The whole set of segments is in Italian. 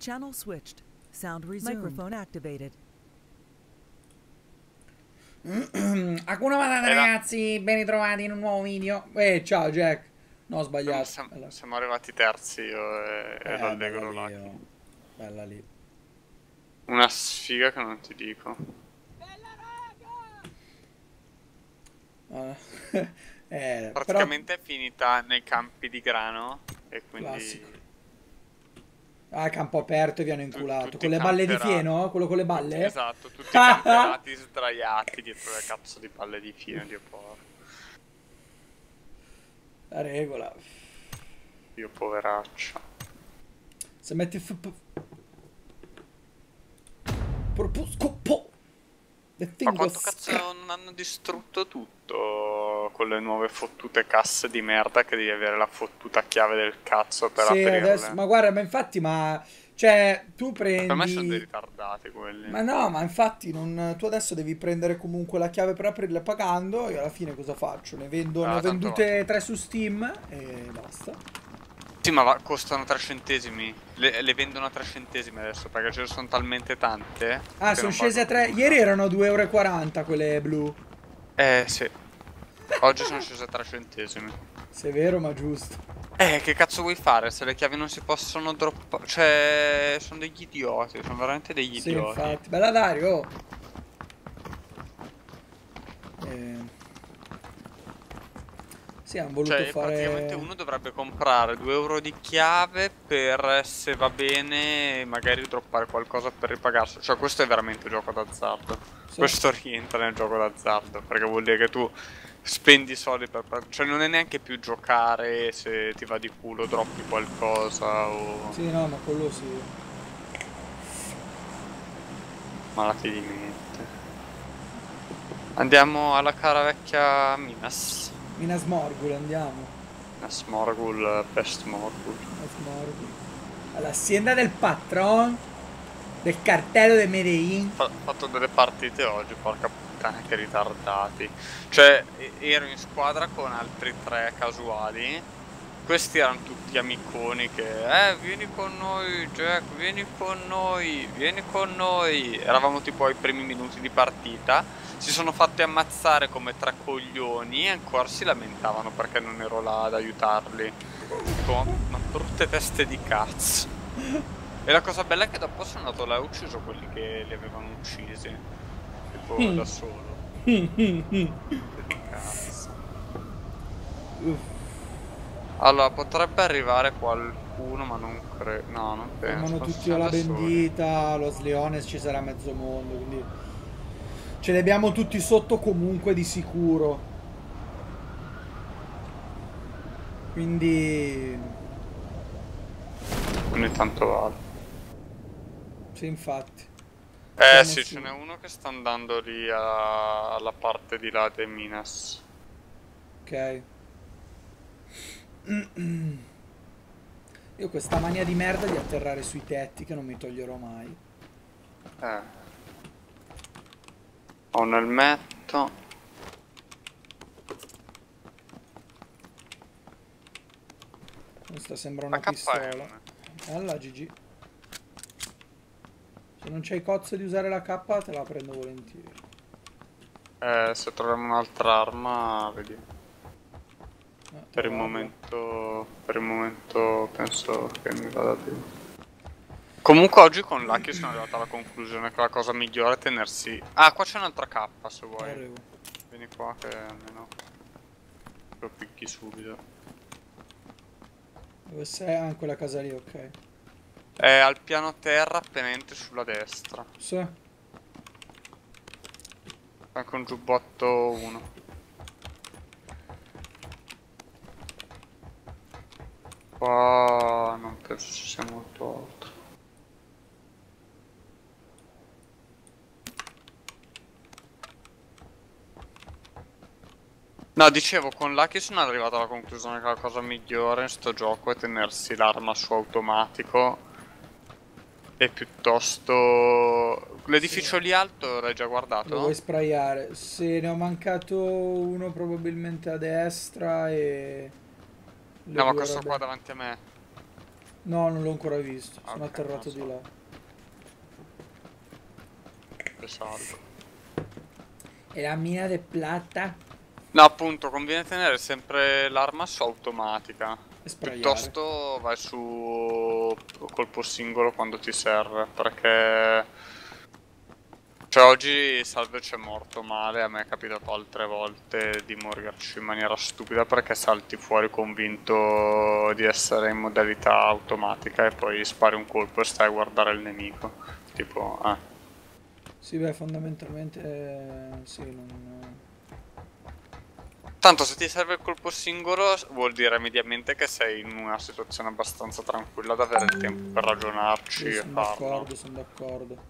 Channel switched. Sound resumed. Microphone activated. Hakuna Matata Era- ragazzi, ben ritrovati in un nuovo video. Eh, ciao Jack. No, ho sbagliato. Siamo, Bella, siamo arrivati terzi io e, e eh, l'allegro bella là. oh. Bella lì. Una sfiga che non ti dico. Ah, eh, però Praticamente è finita nei campi di grano e quindi... Classico. Ah, campo aperto e vi hanno inculato. tutti Con le balle di fieno? Quello con le balle? Esatto, tutti camperati sdraiati dietro le cazzo di palle di fieno, Dio povero. La regola. Dio poveraccio. Se metti. Propusco The Ma quanto cazzo non hanno distrutto tutto con le nuove fottute casse di merda che devi avere la fottuta chiave del cazzo per Sì, aprirle? adesso, ma guarda, ma infatti, ma... Cioè, tu prendi... Per me sono dei ritardati quelli. Ma no, ma infatti non, tu adesso devi prendere comunque la chiave per aprirle pagando e alla fine cosa faccio? Ne vendo, Ah, ne ho vendute tre su Steam e basta. Sì, ma costano 3 centesimi. Le, le vendono a 3 centesimi adesso perché ce ne sono talmente tante. Ah, sono scese a valgono 3. nulla. Ieri erano 2,40 euro quelle blu. Eh, sì. Oggi sono scese a 3 centesimi. Se è vero, ma giusto. Eh, che cazzo vuoi fare se le chiavi non si possono droppare? Cioè, sono degli idioti, sono veramente degli Sì, idioti. infatti. Bella Dario. oh. Eh. Sì, hanno voluto Cioè, fare... praticamente uno dovrebbe comprare 2 euro di chiave per, se va bene, magari droppare qualcosa per ripagarsi. Cioè, questo è veramente un gioco d'azzardo. Sì. Questo rientra nel gioco d'azzardo, perché vuol dire che tu spendi soldi per... Cioè, non è neanche più giocare se ti va di culo, droppi qualcosa o... Sì, no, ma quello sì. malati di mente. Andiamo alla cara vecchia Minas. Minas Morgul, andiamo. Minas Morgul, Best Morgul. Minas Morgul. All'azienda del patron. Del cartello de Medellin. Ho fatto delle partite oggi, porca puttana che ritardati. Cioè, ero in squadra con altri tre casuali. Questi erano tutti amiconi che, eh, vieni con noi, Jack, vieni con noi, vieni con noi. Eravamo tipo ai primi minuti di partita. Si sono fatti ammazzare come tre coglioni e ancora si lamentavano perché non ero là ad aiutarli. Tipo, ma brutte teste di cazzo. E la cosa bella è che dopo sono andato là e ho ucciso quelli che li avevano uccisi. Tipo Mm. da solo. Cazzo. Allora, potrebbe arrivare qualcuno, ma non credo. No, non penso. Forse tutti soli. bendita, los leones ci sarà mezzo mondo, quindi ce li abbiamo tutti sotto comunque di sicuro. Quindi Ogni tanto vale. sì, infatti. Eh sì, ce n'è uno che sta andando lì a- alla parte di là dei Minas. Ok. Io ho questa mania di merda di atterrare sui tetti che non mi toglierò mai. Eh. Ho un elmetto. Questa sembra una AKM. pistola. Alla GG. Se non c'hai cozzo di usare la K te la prendo volentieri. Eh, se troviamo un'altra arma, vediamo. Eh, Per il momento, per il momento penso che mi vada bene. Comunque oggi con Lucky sono arrivato alla conclusione che la cosa migliore è tenersi... Ah, qua c'è un'altra K se vuoi. Arrivo. Vieni qua che almeno lo picchi subito. Dove sei? Ah, in quella casa lì, ok. È al piano terra appena sulla destra. Sì. Anche un giubbotto 1. Qua non penso ci sia molto altro. No, dicevo, con Lucky sono arrivato alla conclusione che la cosa migliore in sto gioco è tenersi l'arma su automatico e piuttosto... L'edificio lì alto l'hai già guardato? Lo vuoi sprayare? Se ne ho mancato uno probabilmente a destra e... No, ma questo robe- qua davanti a me. No, non l'ho ancora visto. Ah, Sono atterrato so. di là. Che salgo. E la mina de plata? No, appunto, conviene tenere sempre l'arma su automatica. E. Piuttosto vai su colpo singolo quando ti serve, perché... Cioè oggi Salvage è morto male, a me è capitato altre volte di morirci in maniera stupida perché salti fuori convinto di essere in modalità automatica e poi spari un colpo e stai a guardare il nemico. Tipo, eh. Sì, beh, fondamentalmente... eh, sì, non... Tanto se ti serve il colpo singolo vuol dire mediamente che sei in una situazione abbastanza tranquilla da avere il tempo per ragionarci Sì, e sono farlo. d'accordo, sono d'accordo.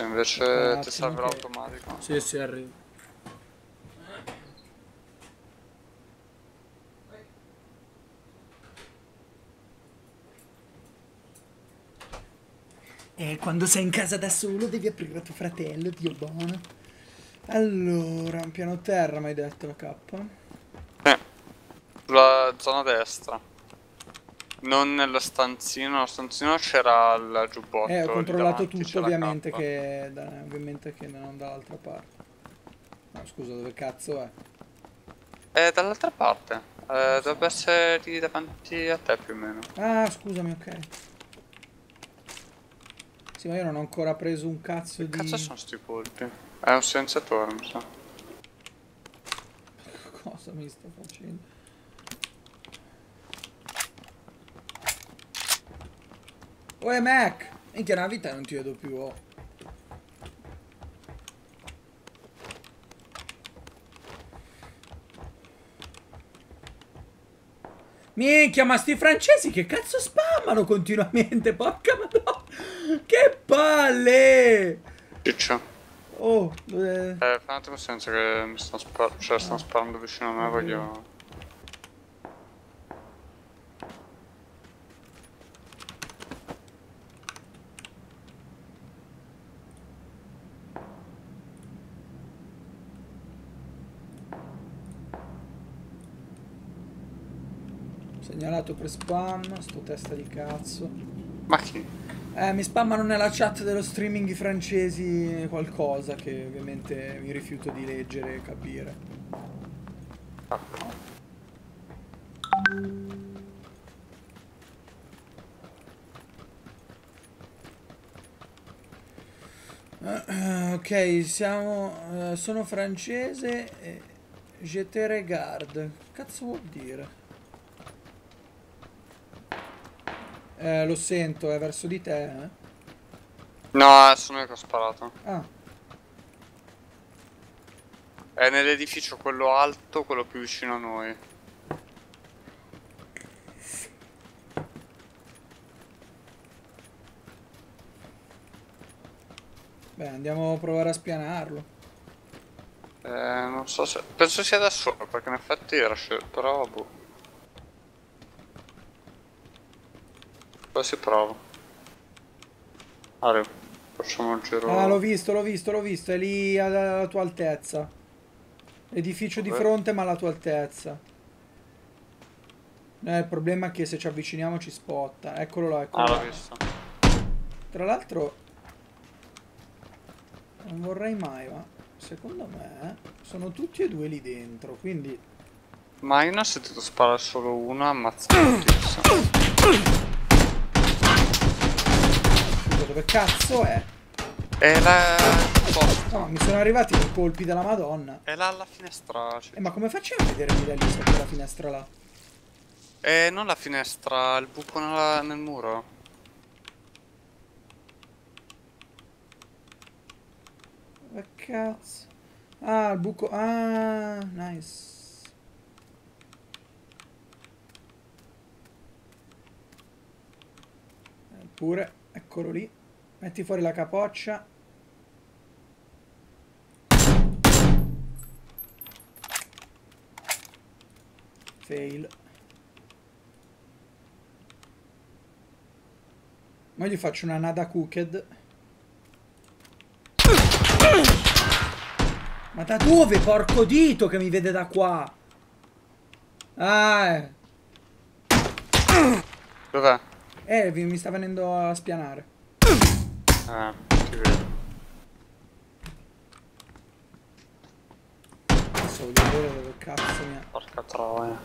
Invece Un ti serve che- l'automatico. Sì, sì, arrivo. Eh, quando sei in casa da solo devi aprire a tuo fratello, Dio buono. Allora, un piano terra mi hai detto la K? Eh, sulla zona destra. Non nello stanzino, nello stanzino c'era il giubbotto. Eh, ho controllato davanti tutto ovviamente che, da, ovviamente che non dall'altra parte. No, scusa, dove cazzo è? È dall'altra parte. Eh, dovrebbe essere lì davanti a te più o meno. Ah, scusami, ok. Sì, ma io non ho ancora preso un cazzo Che di... cazzo sono sti colpi? È un silenziatore, mi sa. Cosa mi sta facendo? Uè, Mac! Minchia, una vita non ti vedo più, oh. Minchia, ma sti francesi che cazzo spammano continuamente, porca madonna! Che palle! Ciccio. Oh, dove... Eh, fai un attimo senso che mi stanno sparando, cioè stanno sparando vicino a me, voglio... Segnalato per spam, sto testa di cazzo. Ma chi? Eh, mi spammano nella chat dello streaming i francesi qualcosa che ovviamente mi rifiuto di leggere e capire. Eh, Ok, siamo... eh, sono francese e... Je te regarde. Cazzo vuol dire? Eh, lo sento, è verso di te, eh? No, sono io che ho sparato. Ah, È nell'edificio quello alto, quello più vicino a noi. beh, andiamo a provare a spianarlo. Eh, non so se... Penso sia da solo, perché in effetti era scelto, però boh. Poi si prova. Arrivo. Facciamo il giro. Ah, l'ho visto, l'ho visto, l'ho visto, è lì alla, tua altezza. Edificio di Dov'è? fronte, ma alla tua altezza. Eh, il problema è che se ci avviciniamo ci spotta. Eccolo là, eccolo Ah, là. visto. Tra l'altro, non vorrei mai, ma secondo me sono tutti e due lì dentro. Quindi, Ma io ne ho sentito sparare solo uno, ammazzato tizio. cazzo è? È la... No, mi sono arrivati i colpi della madonna. È là alla finestra. Eh, ma come facciamo a vedere di là lì sotto la finestra là? Eh, non la finestra, il buco nella- nel muro. Ma cazzo. Ah, il buco. Ah, nice. Pure, eccolo lì. Metti fuori la capoccia. Fail. Ma gli faccio una nada cooked. Ma da dove, porco dito, che mi vede da qua? Ah, eh. Dov'è? Eh, mi sta venendo a spianare. Eh, ti vedo. Adesso voglio vedere dove cazzo mi ha... Porca troia.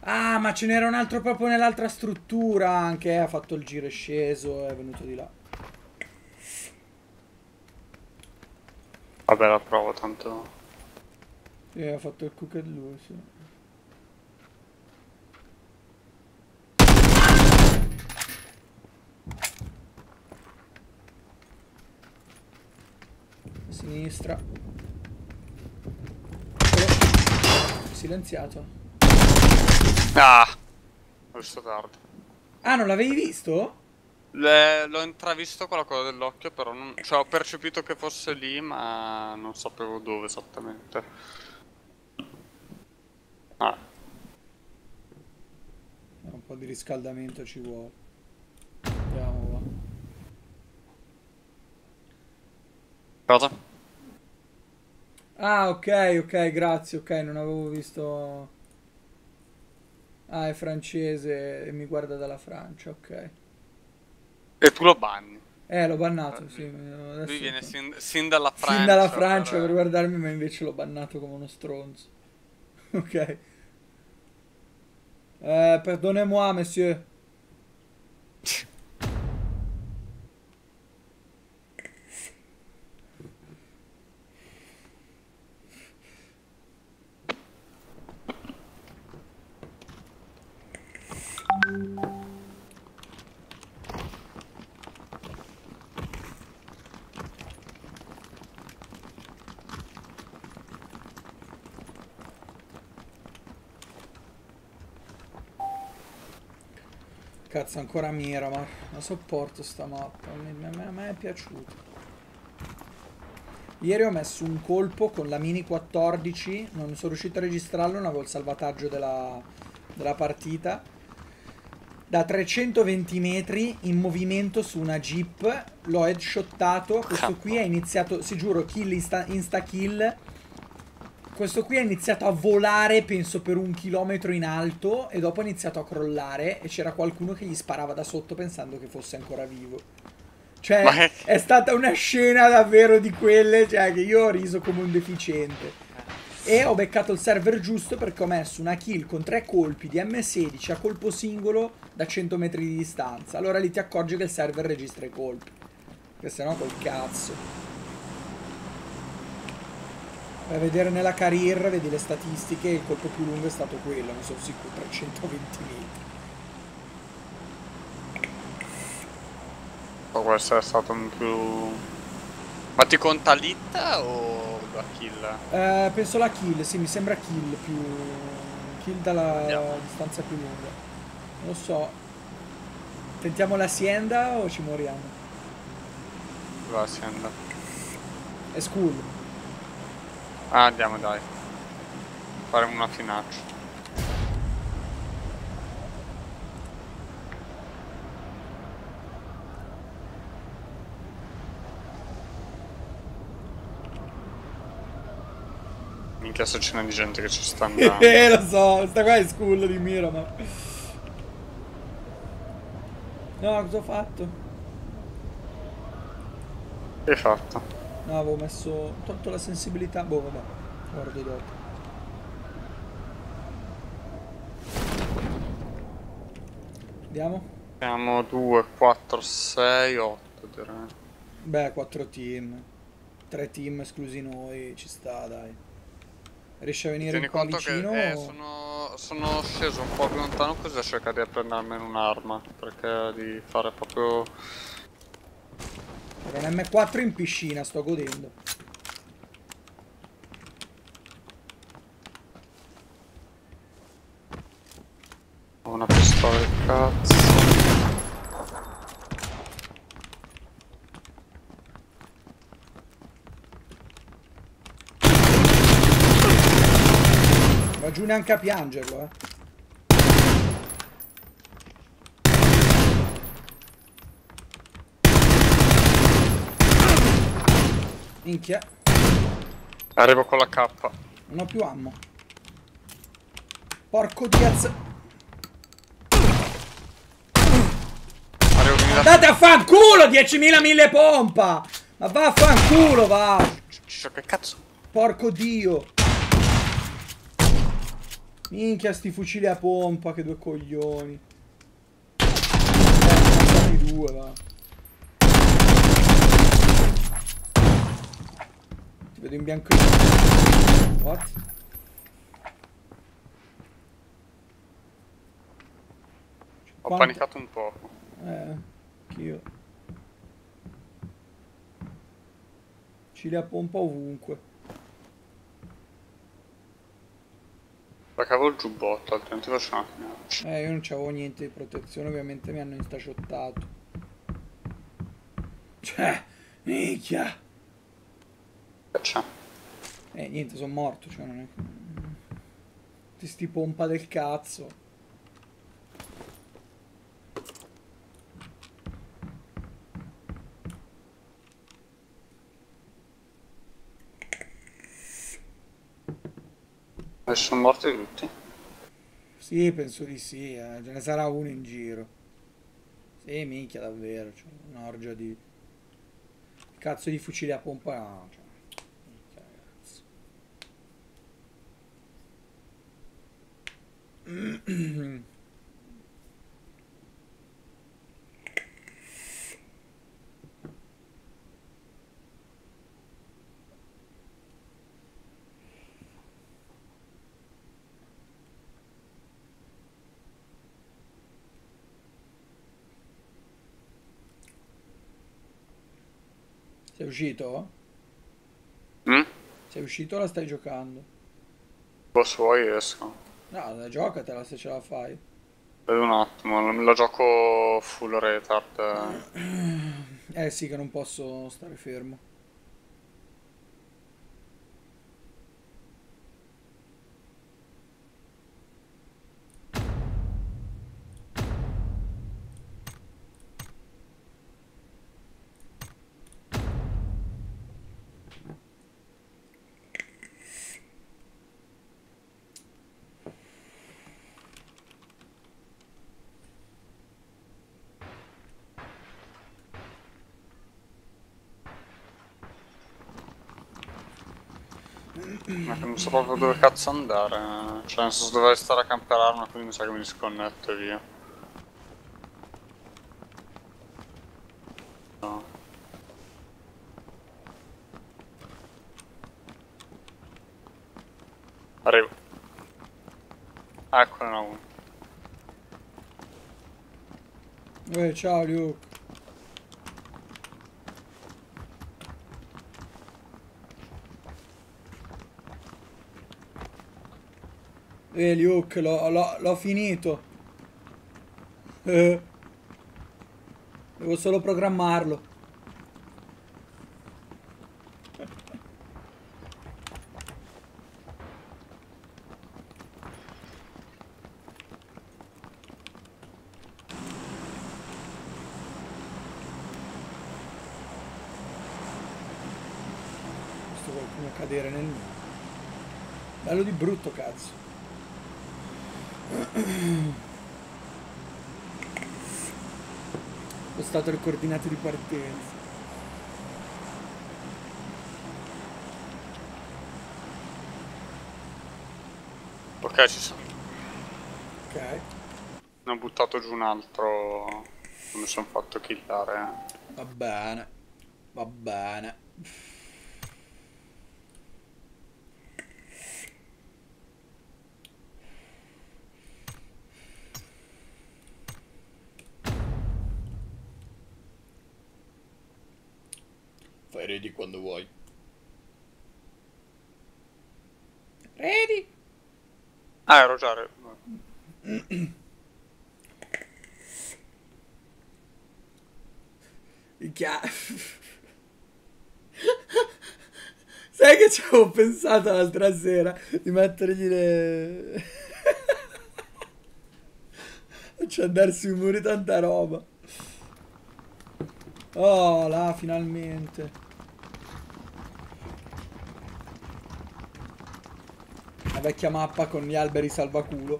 Ah, ma ce n'era un altro proprio nell'altra struttura anche. eh, Ha fatto il giro e sceso, è venuto di là. Vabbè, la provo, tanto... Sì, ha fatto il cooked lui, sì. A sinistra. Eccolo. Silenziato. Ah! Ho visto tardi. Ah, non l'avevi visto? L'ho intravisto con la coda dell'occhio, però non... Cioè, ho percepito che fosse lì, ma non sapevo dove esattamente. Ah, Un po' di riscaldamento ci vuole. Andiamo va. cosa? Ah, ok, ok, grazie, ok, non avevo visto... Ah, è francese e mi guarda dalla Francia, ok. E tu lo banni. Eh, l'ho bannato, sì. adesso- Lui viene sin, sin dalla Francia. Fin dalla Francia per per- guardarmi, ma invece l'ho bannato come uno stronzo. Ok. Eh, pardonnez-moi, monsieur. Cazzo, ancora mira, ma la sopporto sta mappa. A me è piaciuta. Ieri ho messo un colpo con la Mini 14, non sono riuscito a registrarlo, non avevo il salvataggio della, della partita. Da 320 metri in movimento su una jeep, l'ho headshottato, questo qui ha iniziato, si giuro, kill insta, insta kill. Questo qui ha iniziato a volare, penso, per un chilometro in alto e dopo ha iniziato a crollare e c'era qualcuno che gli sparava da sotto pensando che fosse ancora vivo. Cioè, è- è stata una scena davvero di quelle, cioè, che io ho riso come un deficiente. E ho beccato il server giusto perché ho messo una kill con tre colpi di M16 a colpo singolo da 100 metri di distanza. Allora lì ti accorgi che il server registra i colpi. Perché sennò col cazzo. Vai a vedere nella career, vedi le statistiche, il colpo più lungo è stato quello, non sono sicuro, 320 metri. Può essere stato un più... Ma ti conta l'hit o la kill? Eh, penso la kill, sì, mi sembra kill più... kill dalla Andiamo. distanza più lunga. Non lo so. Tentiamo l'Hacienda o ci moriamo? Andà. È school. Ah, andiamo dai. Faremo una finaccia. Minchia se ce n'è di gente che ci sta andando. Eh, lo so, sta qua è school di Miramar. No, cosa ho fatto? Che hai fatto? No, avevo messo... tolto la sensibilità. Boh, vabbè. Guardo dopo. Andiamo? Siamo 2, 4, 6, 8. vedere. Beh, 4 team. 3 team esclusi noi, ci sta, dai. Riesci a venire Tieni qua conto vicino? che eh, o- sono, sono sceso un po' più lontano così da cercare di prendere almeno un'arma. Perché di fare proprio... Era un M4 in piscina, sto godendo. Ho una pistola del cazzo. Va giù neanche a piangerlo, eh. Minchia, Arrivo con la K. non ho più ammo. Porco con la... Andate a fanculo, 10.000 mille pompa! Ma va a fanculo, va! Che cazzo? Porco dio! Minchia sti fucili a pompa, che due coglioni. Eh, due, va. Ti vedo in bianco io. What? Ho Quanto- panicato un poco. Eh, anch'io. Fucili a pompa ovunque. Perché avevo il giubbotto, altrimenti faccio una. Eh, io non c'avevo niente di protezione, ovviamente mi hanno instaciottato. Cioè, minchia! C'è? Eh, niente, sono morto, cioè non è... Tutti sti pompa del cazzo. E sono morti tutti? Sì, penso di sì, eh, ce ne sarà uno in giro. Sì, minchia, davvero, cioè, un'orgia di... Cazzo di fucili a pompa, no, cioè, minchia, ragazzi. Sei uscito? Mm? Sei uscito o la stai giocando? Se vuoi esco. No, giocatela se ce la fai. Vedo un attimo, lo gioco full retard. Eh sì, che non posso stare fermo. Ma non so proprio dove cazzo andare. Cioè, nel senso dovrei stare a camperare, ma quindi mi sa che mi disconnetto e via. No. Arrivo. Una uno. Eh, ciao Luke. Eh, Luke, l'ho finito. Eh. Devo solo programmarlo. Visto qualcuno cadere nel... Bello di brutto, cazzo. Stato le coordinate di partenza. Ok, ci sono. Ok. Ne ho buttato giù un altro. mi sono fatto killare. Va bene. Va bene. Fai ready quando vuoi. Ready? Ah, ero già... re- Minchia. Sai che ci avevo pensato l'altra sera di mettergli le... Faccio andare sui muri tanta roba. Oh, là, finalmente. Vecchia mappa con gli alberi salvaculo.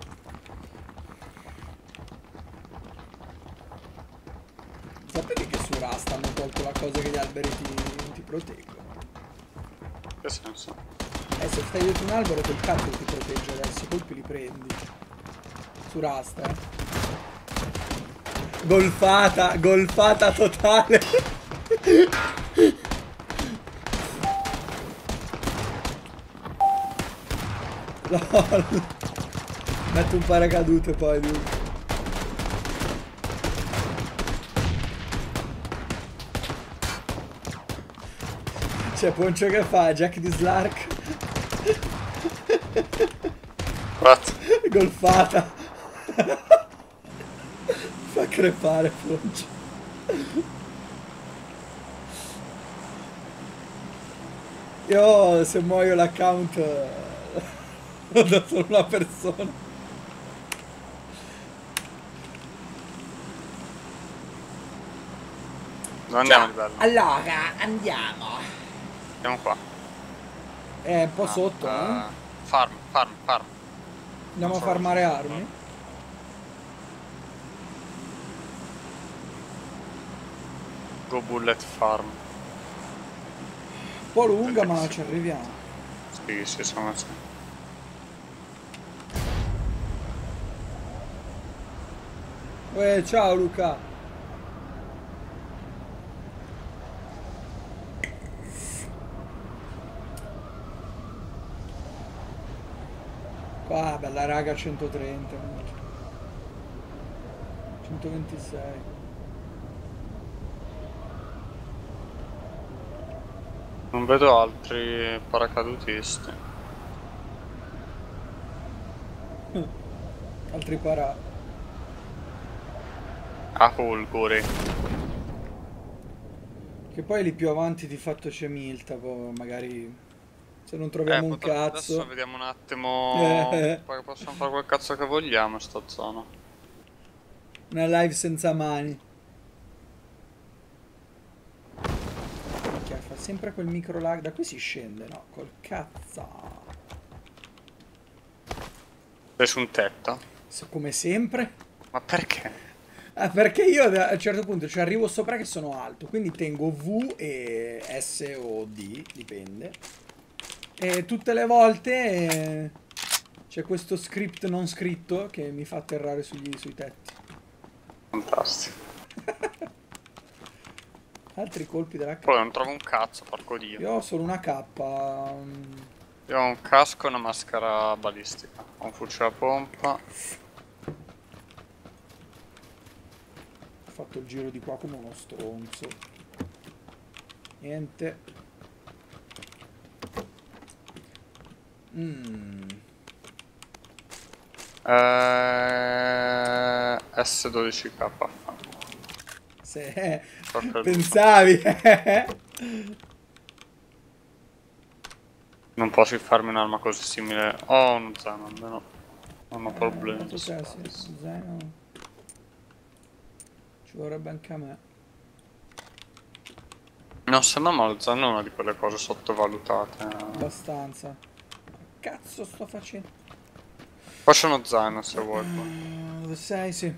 Sapevi che su Rust hanno tolto la cosa che gli alberi ti, ti proteggono? Che senso? Eh, se stai dietro un albero quel cazzo ti protegge adesso, i colpi li prendi. Su Rust, eh. Golfata, golfata totale. Lol. Metto un paracadute poi lui. C'è Poncio che fa, Jack di Slark. What? Golfata. Fa crepare Poncio. Io se muoio l'account eh, do solo una persona. Non andiamo di bello. Allora, andiamo. Andiamo qua. È un po' Ah, sotto, eh, eh? Farm, farm, farm. Andiamo a so. farmare armi. Go bullet farm. Un po' lunga ma ci arriviamo. Sì, sì, sono Uè, ciao Luca. Qua, bella raga, 130. 126. Non vedo altri paracadutisti. Altri para. A Folgore. Che poi lì più avanti di fatto c'è Milta, poi magari se non Eh, troviamo un potremmo- cazzo. Adesso vediamo un attimo. Eh. Poi possiamo fare quel cazzo che vogliamo in sta zona. Una live senza mani. Minchia, fa sempre quel micro lag. Da qui si scende, no? Col cazzo. Sei su un tetto? Se- Come sempre. Ma perché? Ah, perché io a un certo punto ci arrivo sopra che sono alto. Quindi tengo V e S o D, dipende. E tutte le volte eh, c'è questo script non scritto che mi fa atterrare sugli- sui tetti. Fantastico. Altri colpi della Poi K. non trovo un cazzo, porco dio. Io ho solo una K. mm, Io ho un casco e una maschera balistica. Ho un fucile a pompa. Fatto il giro di qua come uno stronzo. Niente. Mm. Eh, S12K. Se Porca pensavi. Non posso farmi un'arma così simile. Ho uno zaino almeno. Non ho problemi. C'è? Sì, zaino. Ci vorrebbe anche a me. Non sembra ma lo zaino è una di quelle cose sottovalutate. Abbastanza. Cazzo sto facendo? C'è uno zaino se vuoi. poi. Mm, Dove sei? Sì.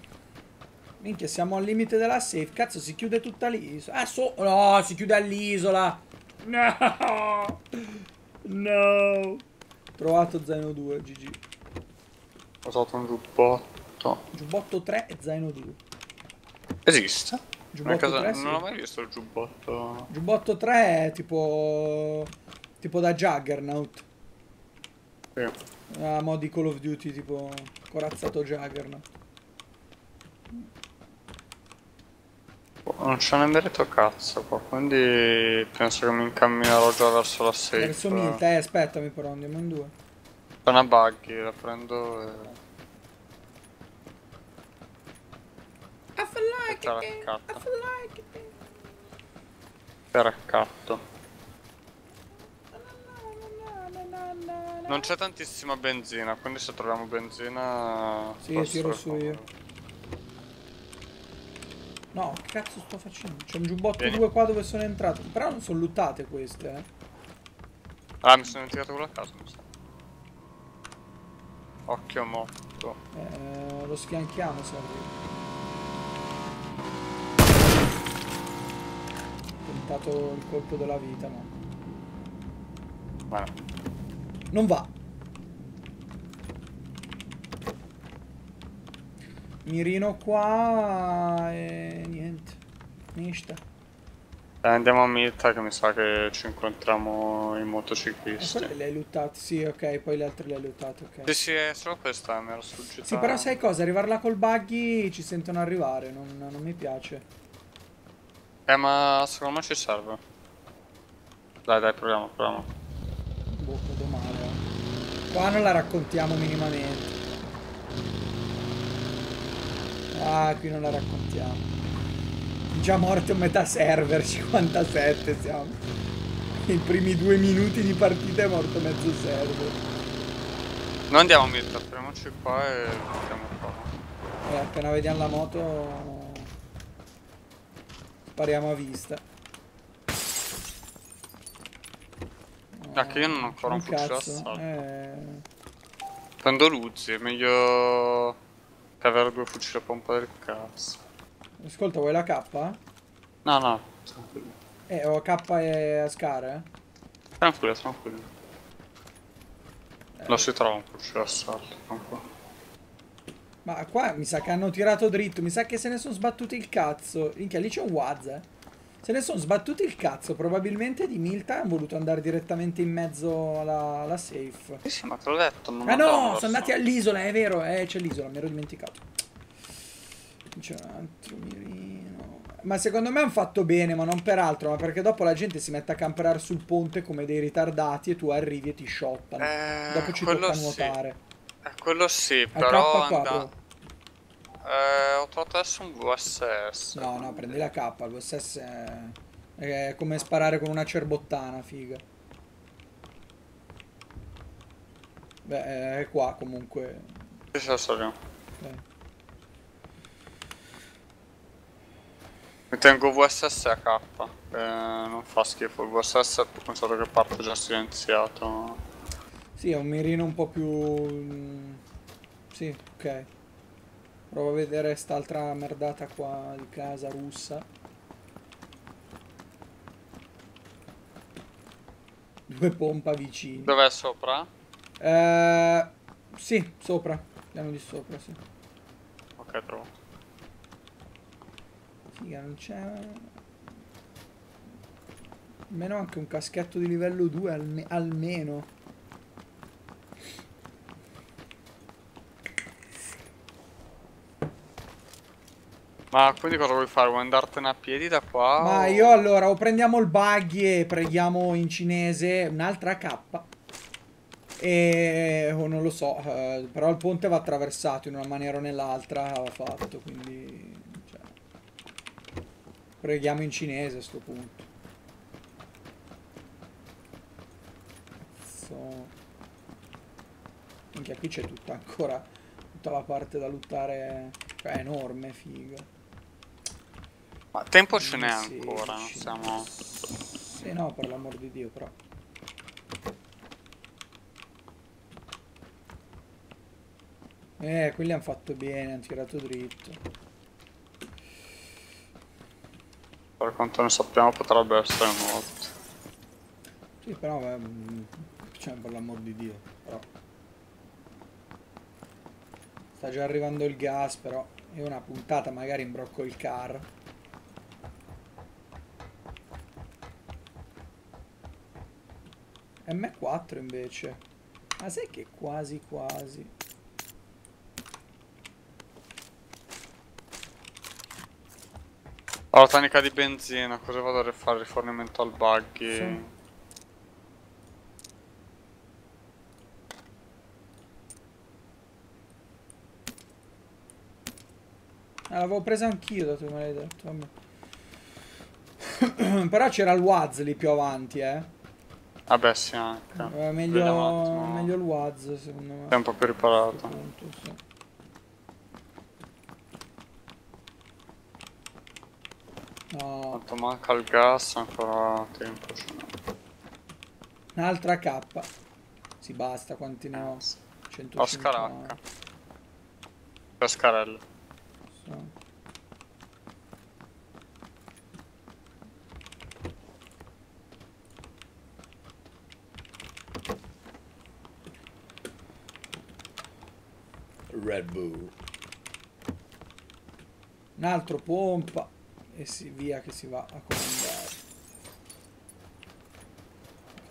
Minchia, siamo al limite della safe. Cazzo, si chiude tutta l'isola. Ah, so... No, si chiude all'isola. No. No. Trovato zaino 2, GG. Ho usato un giubbotto. Giubbotto 3 e zaino 2. Esiste? Giubbotto Casa... 3, Non sì. ho mai visto il giubbotto. Giubbotto 3 è tipo... tipo da Juggernaut. Sì. A mo' di Call of Duty, tipo corazzato Juggernaut. Non c'è né merito cazzo qua, quindi penso che mi incamminerò già verso la safe. Verso Milta, eh, aspettami però, andiamo in due. C'è una buggy, la prendo e... Feel like carta. feel like. Per accatto. Non c'è tantissima benzina, quindi se troviamo benzina... Sì, forse tiro su io. No, che cazzo sto facendo? C'è un giubbotto Vieni. 2 qua dove sono entrato. Però non sono luttate queste, eh. Ah, mi sono dimenticato quello a caso, mi sa. Occhio morto. Eh, lo sfianchiamo se tentato il colpo della vita, ma Bene. non va. Mirino qua e niente. Nista. Eh, andiamo a Milta che mi sa che ci incontriamo i E motociclisti. quelle le hai luttate, sì, ok, poi le altre le hai luttate, ok. Sì, sì, è solo questa, mi ero sfuggita. Sì, però sai cosa? Arrivare là col buggy ci sentono arrivare, non, non mi piace. Eh, ma secondo me ci serve. Dai, dai, proviamo, proviamo. Boh, eh. Qua non la raccontiamo minimamente. Ah, qui non la raccontiamo. Già morto metà server, 57 siamo. I primi due minuti di partita è morto mezzo server. Noi andiamo a Milta, fermiamoci qua e mettiamo qua. Eh, appena vediamo la moto... Spariamo a vista. Ah, che io non ho ancora un fucile cazzo, d'assalto. eh... Prendo l'Uzi, è meglio che avere due fucili a pompa del cazzo. Ascolta, vuoi la K? No, no, tranquillo. Eh, ho K e Ascar, eh? Tranquillo, tranquillo. Non si trova un fucile d'assalto, qua. Ma qua mi sa che hanno tirato dritto, mi sa che se ne sono sbattuti il cazzo. Minchia, lì c'è un Waz, eh. Se ne sono sbattuti il cazzo, probabilmente di Milta hanno voluto andare direttamente in mezzo alla, alla safe. Sì, sì, ma te l'ho detto, non Ah no, sono andati all'isola, è vero, eh, c'è l'isola, mi ero dimenticato. C'è un altro mirino. Ma secondo me hanno fatto bene, ma non per altro, ma perché dopo la gente si mette a camperare sul ponte come dei ritardati e tu arrivi e ti shottano. Eh, dopo ci tocca sì. nuotare. Eh, quello sì, però K4. anda- Eh, ho trovato adesso un VSS. No, no, prendi la K, il VSS è... è come sparare con una cerbottana, figa. Beh, è qua comunque. Sì, sì, lo so. ok. Mi tengo VSS a K, eh, non fa schifo. Il VSS ho pensato che parte già silenziato. Sì, è un mirino un po' più... mm, Sì, ok. Provo a vedere st'altra merdata qua di casa russa. Due pompa vicini. Dov'è sopra? Eh, sì, sopra. Piano di sopra, sì. Ok, trovo. Figa, non c'è... Almeno anche un caschetto di livello 2, alme- almeno. Ma quindi cosa vuoi fare? Vuoi andartene a piedi da qua? Ma o- io allora, o prendiamo il buggy e preghiamo in cinese un'altra K. E... o non lo so, eh, però il ponte va attraversato in una maniera o nell'altra, va fatto, quindi... cioè, preghiamo in cinese a sto punto. Cazzo. Minchia, qui c'è tutta ancora tutta la parte da lottare, cioè è enorme, figa. Ma tempo ce n'è Sì, ancora, non siamo... Sì, no, per l'amor di Dio, però. Eh, quelli hanno fatto bene, hanno tirato dritto. Per quanto ne sappiamo potrebbe essere molto. Sì, però, beh, mm, cioè, per l'amor di Dio, però. Sta già arrivando il gas, però. E una puntata magari in broccoli car. M4 invece. Ma sai che quasi quasi. Ho la tanica di benzina, cosa vado a fare? Rifornimento al buggy. Sì. Ah, l'avevo presa anch'io, dato che me l'hai detto. Però c'era il Waz lì più avanti, eh. Vabbè sì anche. Eh, meglio, meglio il Waz, secondo me. È un po' più riparato. Appunto, sì. No, Quanto manca il gas, ancora tempo un'altra K. Sì, basta, quanti ne ho? Ho 150. scaracca. Pescarello. Sì. Red Bull. Un altro pompa e si via che si va a comandare.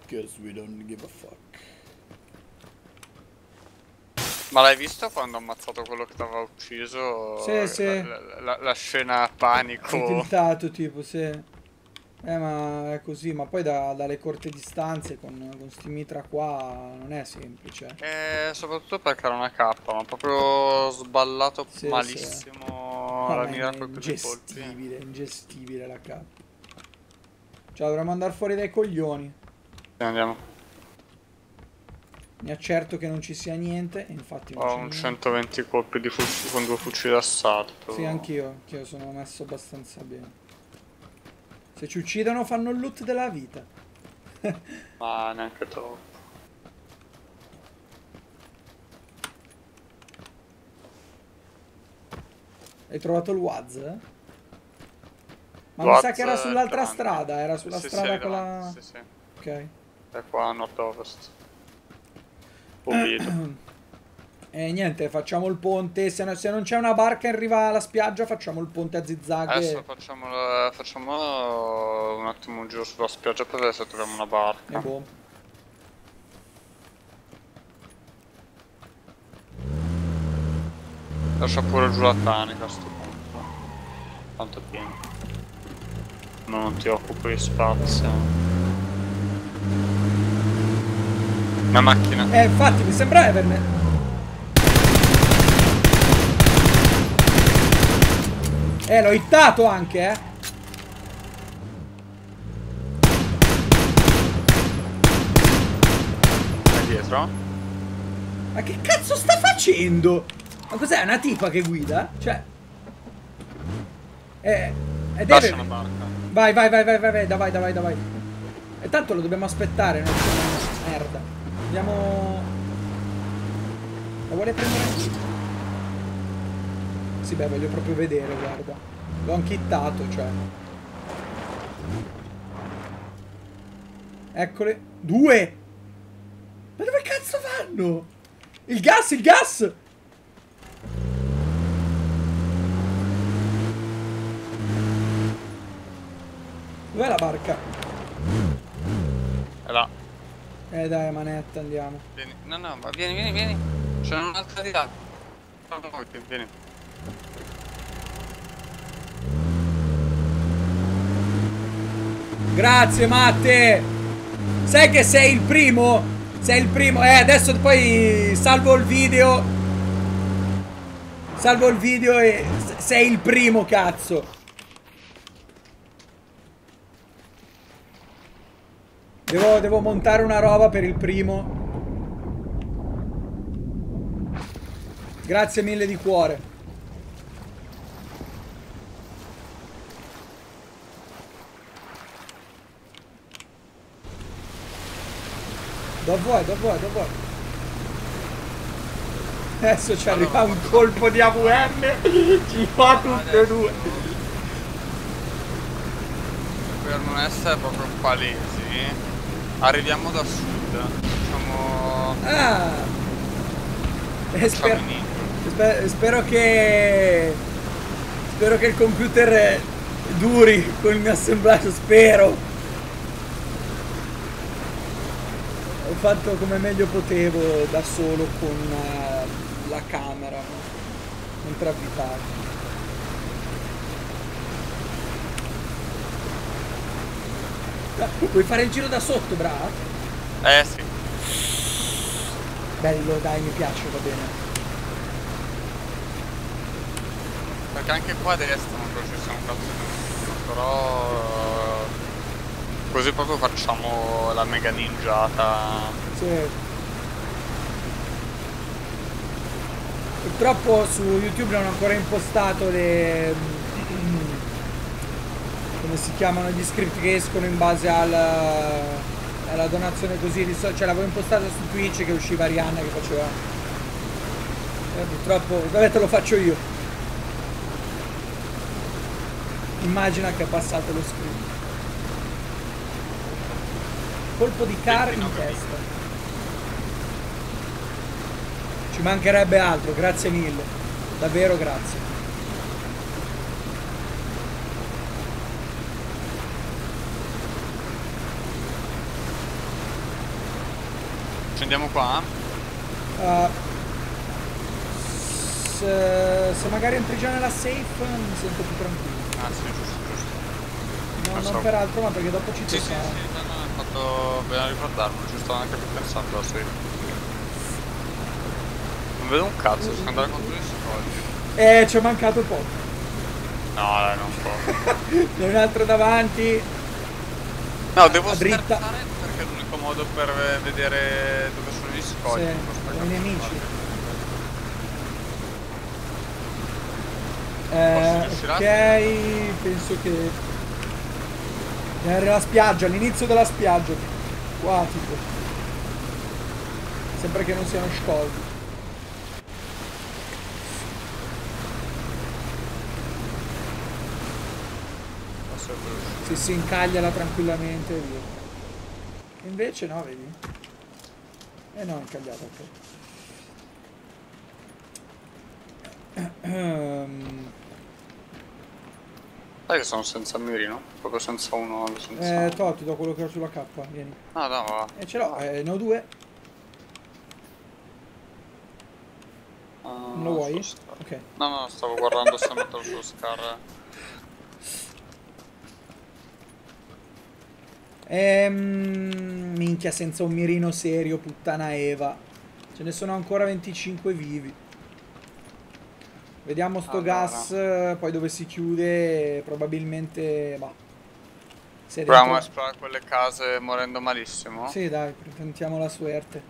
Because we don't give a fuck. Ma l'hai visto quando ha ammazzato quello che t'aveva ucciso? Sì, sì. La, la- la scena panico. Si è tiltato tipo, sì. Eh ma è così, ma poi da- dalle corte distanze con, con sti mitra qua non è semplice. E soprattutto perché era una K, ma proprio sballato Sì, malissimo Ma la mira colpi. ingestibile, ingestibile la K. Cioè dovremmo andare fuori dai coglioni. Sì, andiamo. Mi accerto che non ci sia niente infatti Ho un niente. 120 colpi di fucile con due fucili d'assalto. Sì, anch'io, anch'io sono messo abbastanza bene. Se ci uccidono fanno il loot della vita. Ma neanche troppo. Hai trovato il Waz? Ma mi Waz sa che era sull'altra strada, era sulla Sì, sì, strada lì quella... davanti, Sì, sì. Ok. È qua a nord-ovest. Oviedo. E niente, facciamo il ponte. Se, no- se non c'è una barca in riva alla spiaggia, facciamo il ponte a zigzag. Adesso facciamo, la- facciamo un attimo un giro sulla spiaggia per vedere se troviamo una barca. E boh. Lascia pure giù la tanica a sto punto. Tanto è pieno. No, non ti occupo di spazio. Una macchina. Eh, infatti, mi sembra averne. Eh, l'ho hittato anche, eh. È dietro? Ma che cazzo sta facendo? Ma cos'è? Una tipa che guida? Cioè... Eh... E Lascia deve... una barca. Vai, vai, vai, vai, vai, vai, davai, davai, davai. E tanto lo dobbiamo aspettare, non c'è merda. Andiamo... La vuole prendere? Sì, beh, voglio proprio vedere, guarda. L'ho anche hittato, cioè. Eccole. Due! Ma dove cazzo vanno? Il gas, il gas! Dov'è la barca? È là. Eh dai, manetta, andiamo. Vieni. No, no, ma vieni, vieni, vieni. C'è un'altra di là. Vieni. Grazie Matte! Sai che sei il primo? Sei il primo. Eh, adesso poi salvo il video. Salvo il video e sei il primo, cazzo. Devo, devo montare una roba per il primo. Grazie mille di cuore. Dove vuoi, dove vuoi, dove vuoi? Adesso ci arriva un colpo di AVM, ci fa tutte e due. Per non essere proprio palesi, arriviamo da sud. Facciamo. Ah! E spero, spero che Spero che il computer duri con il mio assemblaggio, spero. Fatto come meglio potevo da solo con uh, la camera, mentre abitavo. Vuoi fare il giro da sotto, bravo? Eh sì. Bello, dai, mi piace, va bene. Perché anche qua a destra non ci un cazzo però così proprio facciamo la mega ninjata. Sì. Purtroppo su YouTube non ho ancora impostato le come si chiamano gli script che escono in base alla, alla donazione così di so, cioè l'avevo impostata su Twitch che usciva Rihanna che faceva eh, purtroppo vabbè te lo faccio io Immagina che ha passato lo screen. Colpo di car in testa. Ci mancherebbe altro, grazie mille. Davvero grazie. Scendiamo qua? Uh, se, se magari entri già nella safe mi sento più tranquillo. Ah sì, giusto, giusto. No, non so. per altro, ma perché dopo ci sì, sì, sì, hai fatto bene a ricordarmelo, ci stavo anche pensando, sì. Non vedo un cazzo, sto andare con due soldi. Eh, ci è mancato poco. No, dai, non poco. ne un altro davanti. No, devo dritta perché è l'unico modo per vedere dove sono gli scogli. Sì, i nemici. Eh, ok, penso che... Era la spiaggia, l'inizio della spiaggia. Qua tipo. Sempre che non siano sciolti. Si si incagliala tranquillamente e via. Invece no, vedi? Eh no, è incagliata, ok. Sai che sono senza miri, no? Proprio senza uno, senza... Eh, to, ti do quello che ho sulla K, vieni. Ah, no, va. E eh, ce l'ho, eh, ne ho due. Uh, non lo vuoi? Ok. No, no, stavo guardando se metterlo sullo scar. Ehm, minchia, senza un mirino serio, puttana Eva. Ce ne sono ancora 25 vivi. Vediamo sto allora. gas, poi dove si chiude, probabilmente... Bah, Proviamo dentro... a esplorare quelle case morendo malissimo? Sì, dai, tentiamo la suerte.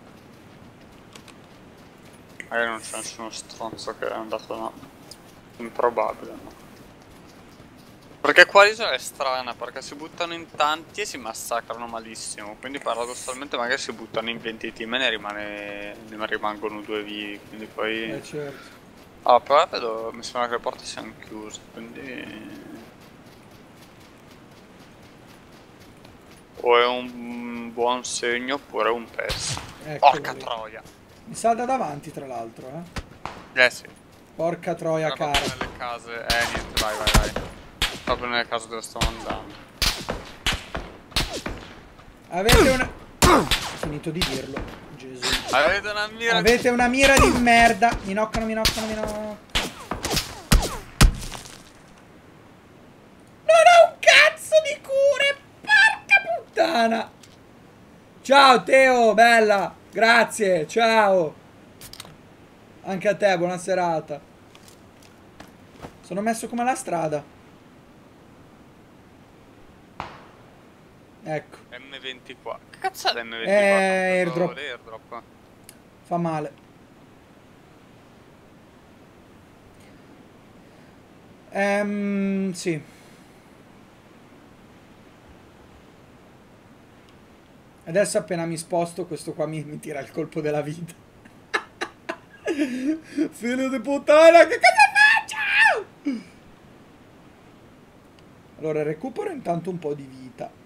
Magari non c'è nessuno stronzo che è andato no. Improbabile, no. Perché qua l'isola è strana, perché si buttano in tanti e si massacrano malissimo. Quindi paradossalmente magari si buttano in 20 team e ne, rimane, ne rimangono due vivi. Quindi poi... Eh certo. Ah, però vedo, mi sembra che le porte siano chiuse, quindi... O è un buon segno oppure un pezzo. Ecco Porca lì. troia! Mi salta davanti tra l'altro, eh? Eh sì. Porca troia, cara. nelle case... Eh niente, vai, vai, vai. Proprio nelle case dove stiamo andando. Avete una... Ho finito di dirlo. Avete una mira Avete una mira di merda. Mi noccano, mi noccano, mi noccano. Non ho un cazzo di cure. Porca puttana. Ciao Teo, bella. Grazie, ciao. Anche a te, buona serata. Sono messo come alla strada. Ecco. M24. Che cazzo è l'M24? Eh, airdrop. airdrop. Fa male. Ehm, sì. Adesso appena mi sposto questo qua mi, mi tira il colpo della vita. Figlio di puttana, che cosa faccio? Allora recupero intanto un po' di vita.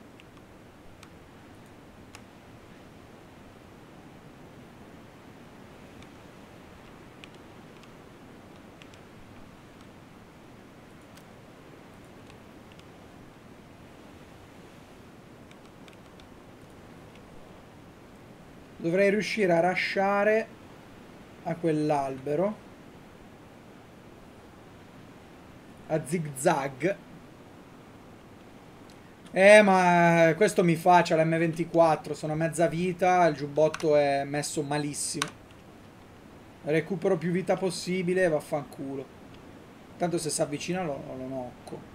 Dovrei riuscire a rasciare a quell'albero. A zigzag. Eh, ma questo mi fa, c'è l'M24, sono a mezza vita, il giubbotto è messo malissimo. Recupero più vita possibile vaffanculo. Tanto se si avvicina lo, lo nocco.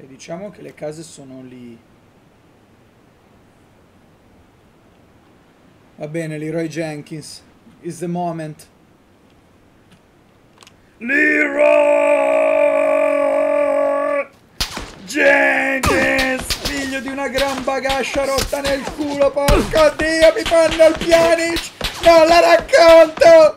Ok, diciamo che le case sono lì. Va bene, Leroy Jenkins. Is the moment. Leroy Jenkins, figlio di una gran bagascia rotta nel culo, porca dio, mi fanno il pianic, non la racconto,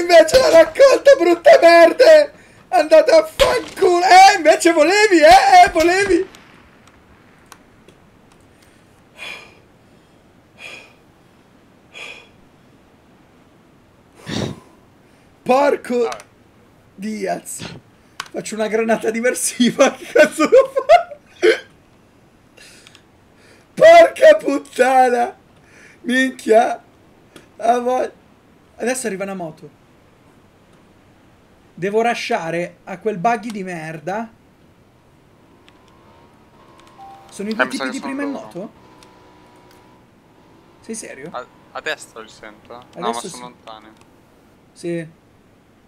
invece la racconto, brutte merde, andate a fanculo, eh, invece volevi, eh, eh, volevi. Porco Vabbè. Diaz. Faccio una granata diversiva. Che cazzo devo fare? Porca puttana. Minchia. Ah, Adesso arriva una moto. Devo rasciare a quel buggy di merda. Sono i due Eh, tipi di prima in moto? Sei serio? A, a destra li sento. No, ma Adesso sono sì. lontani. Sì.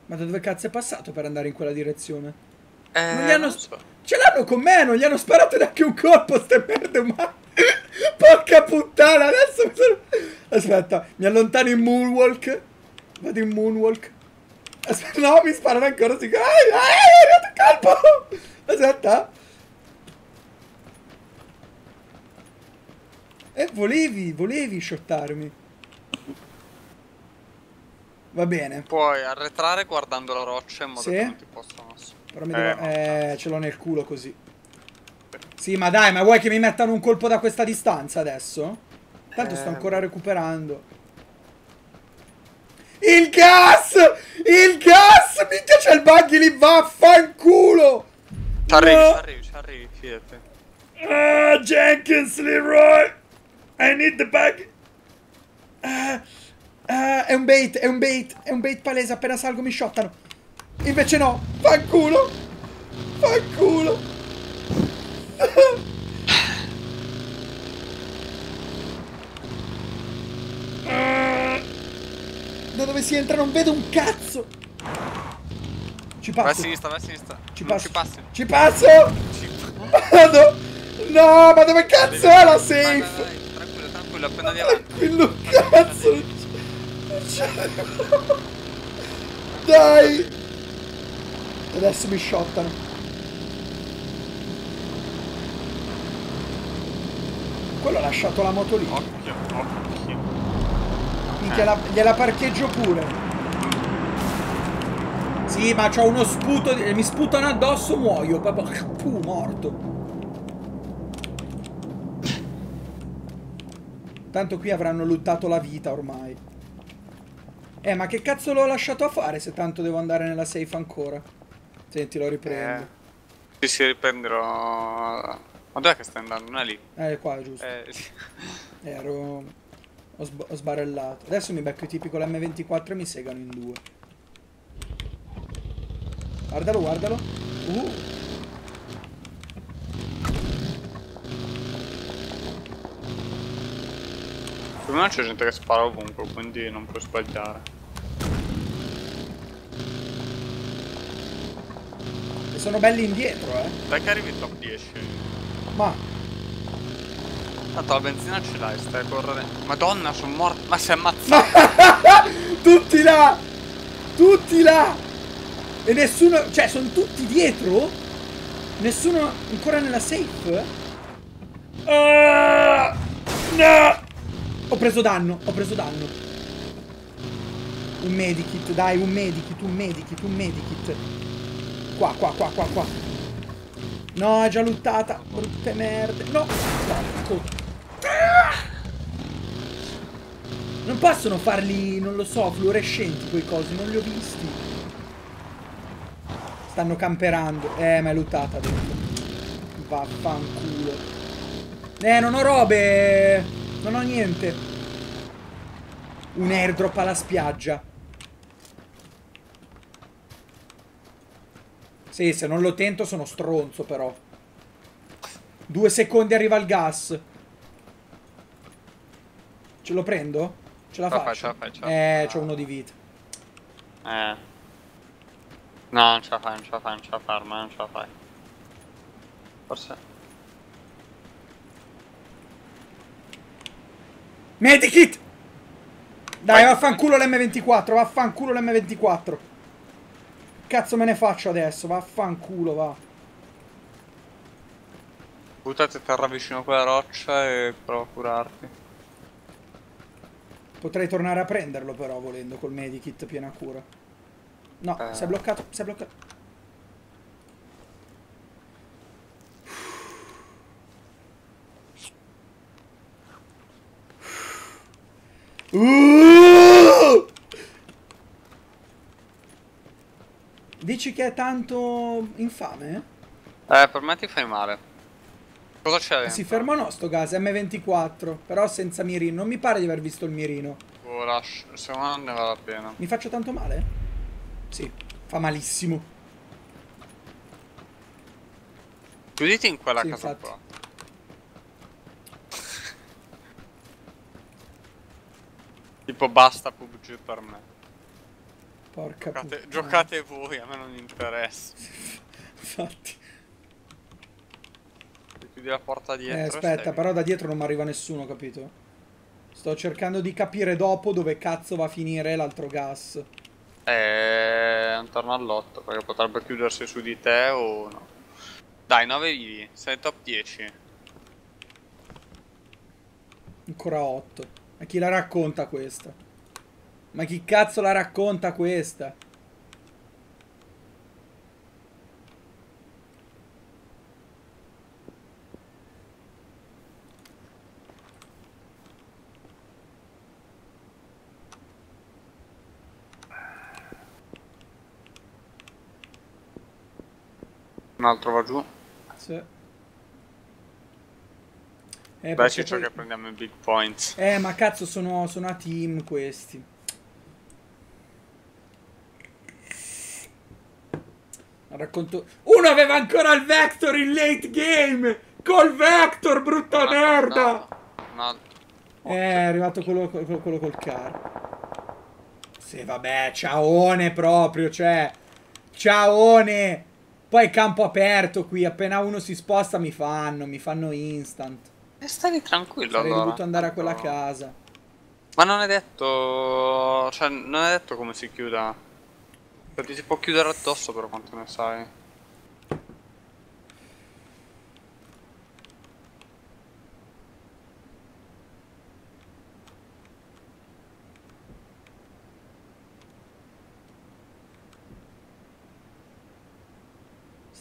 Ma da dove cazzo è passato per andare in quella direzione? Eh, Non gli hanno non so. Ce l'hanno con me, non gli hanno sparato neanche un colpo, ste merde, ma... Porca puttana, adesso mi sono... Aspetta, mi allontano in moonwalk. Vado in moonwalk. Aspetta, no, mi sparano ancora, si... Ai, ai, è arrivato il colpo! Aspetta. Eh, volevi, volevi shottarmi. Va bene. Puoi arretrare guardando la roccia in modo Sì? che non ti possano... Però mi Eh, devo... no. Eh, ce l'ho nel culo così. Sì, ma dai, ma vuoi che mi mettano un colpo da questa distanza adesso? Tanto sto Eh, ancora recuperando. Il gas! Il gas! Minchia c'è il buggy lì, vaffanculo! Ci arrivi, No! ci arrivi, ci arrivi, fidati. Ah, Jenkins, Leroy! I need the bag! Ah, ah, è un bait, è un bait, è un bait palese, appena salgo mi shottano. Invece no, fanculo! Fanculo! Ah, Da dove si entra non vedo un cazzo! Ci Vai a passo, sinistra, vai a sinistra. ci passo, ci passo! Ci... Vado! No, ma dove cazzo è la Vai, safe? vai, vai, Tranquillo, tranquillo, appena di avanti. Quello cazzo! Non c'è- Dai! Adesso mi shottano. Quello ha lasciato la moto lì. Occhio, occhio. Minchia, la- gliela parcheggio pure. Sì, ma c'ho uno sputo. di- Mi sputano addosso, muoio. Puh, morto. Tanto qui avranno luttato la vita ormai. Eh, ma che cazzo l'ho lasciato a fare se tanto devo andare nella safe ancora? Senti, lo riprendo. Eh. Sì, sì, riprenderò... Ma dov'è che stai andando? Non è lì. Eh, qua, giusto. Eh, sì. Ero... Ho, sb- ho sbarellato. Adesso mi becco i tipi con l'M24 e mi segano in due. Guardalo, guardalo. Uh. Per me c'è gente che spara ovunque, quindi non puoi sbagliare. E sono belli indietro, eh. Dai che arrivi top 10. Ma... Tanto la benzina ce l'hai, stai a correre. Madonna, sono morto. Ma sei ammazzato. tutti là! Tutti là! E nessuno... Cioè, sono tutti dietro? Nessuno ancora nella safe? Ah! no! Ho preso danno, ho preso danno. Un medikit, dai, un medikit, un medikit, un medikit. Qua, qua, qua, qua, qua. No, è già lottata. Brutte merde. No! Porco. Non possono farli, non lo so, fluorescenti quei cosi, non li ho visti. Stanno camperando. Eh, ma è lottata dentro. Vaffanculo. Eh, non ho robe. Non ho niente. Un airdrop alla spiaggia. Sì, se non lo tento sono stronzo però. Due secondi arriva il gas. Ce lo prendo? Ce la Ce la faccio? fai, ce la fai, ce la eh, c'ho uno di vita. Eh. No, non ce la fai, non ce la fai, non ce la fai, ormai non ce la fai. Forse. Medikit! Dai, Vai. vaffanculo l'M24, vaffanculo l'M24. Cazzo me ne faccio adesso? Vaffanculo, va. Buttati a terra vicino a quella roccia e prova a curarti. Potrei tornare a prenderlo però, volendo, col medikit piena cura. No, Eh. si è bloccato, si è bloccato. Uh! Dici che è tanto infame? Eh, per me ti fai male. Cosa c'è Eh? Si ferma no sto gas, M24, però senza mirino. Non mi pare di aver visto il mirino. Oh, lascio- Secondo me non ne vale la pena. Mi faccio tanto male? Sì, fa malissimo. Chiuditi in quella Sì, casa infatti. qua. Tipo basta PUBG per me. Porca Giocate, puttana. giocate voi, a me non interessa. Infatti. Chiudi la porta dietro. Eh, aspetta, però da dietro non mi arriva nessuno, capito? Sto cercando di capire dopo dove cazzo va a finire l'altro gas. Eh, intorno all'8, perché potrebbe chiudersi su di te o no. Dai, 9 vivi, sei top 10. Ancora 8. Ma chi la racconta questa? Ma chi cazzo la racconta questa? Un altro va giù. Sì. Eh, Beh, perché ciccio poi- che prendiamo i big points. Eh, ma cazzo, sono, sono a team questi. Racconto. Uno aveva ancora il Vector in late game! Col Vector, brutta merda! No, Eh, è arrivato quello, quello- quello col car. Sì, vabbè, ciaone proprio, cioè. Ciaone! Poi campo aperto qui, appena uno si sposta mi fanno, mi fanno instant. E stai tranquillo Sarei allora. dovuto andare a quella casa. Ma non è detto... Cioè, non è detto come si chiuda. Cioè, ti si può chiudere addosso per quanto ne sai.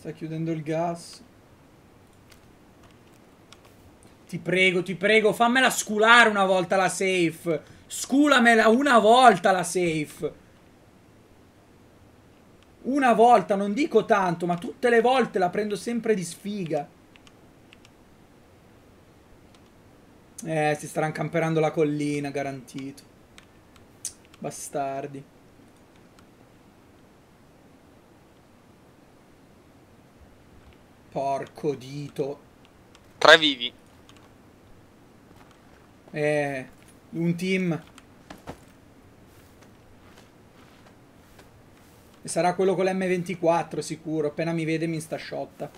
Sta chiudendo il gas. Ti prego, ti prego, fammela sculare una volta la safe. Sculamela una volta la safe. Una volta, non dico tanto, ma tutte le volte la prendo sempre di sfiga. Eh, si staranno camperando la collina, garantito. Bastardi. Porco dito. Tre vivi. Eh, un team. E sarà quello con l'M24 sicuro. Appena mi vede mi sta sciotta.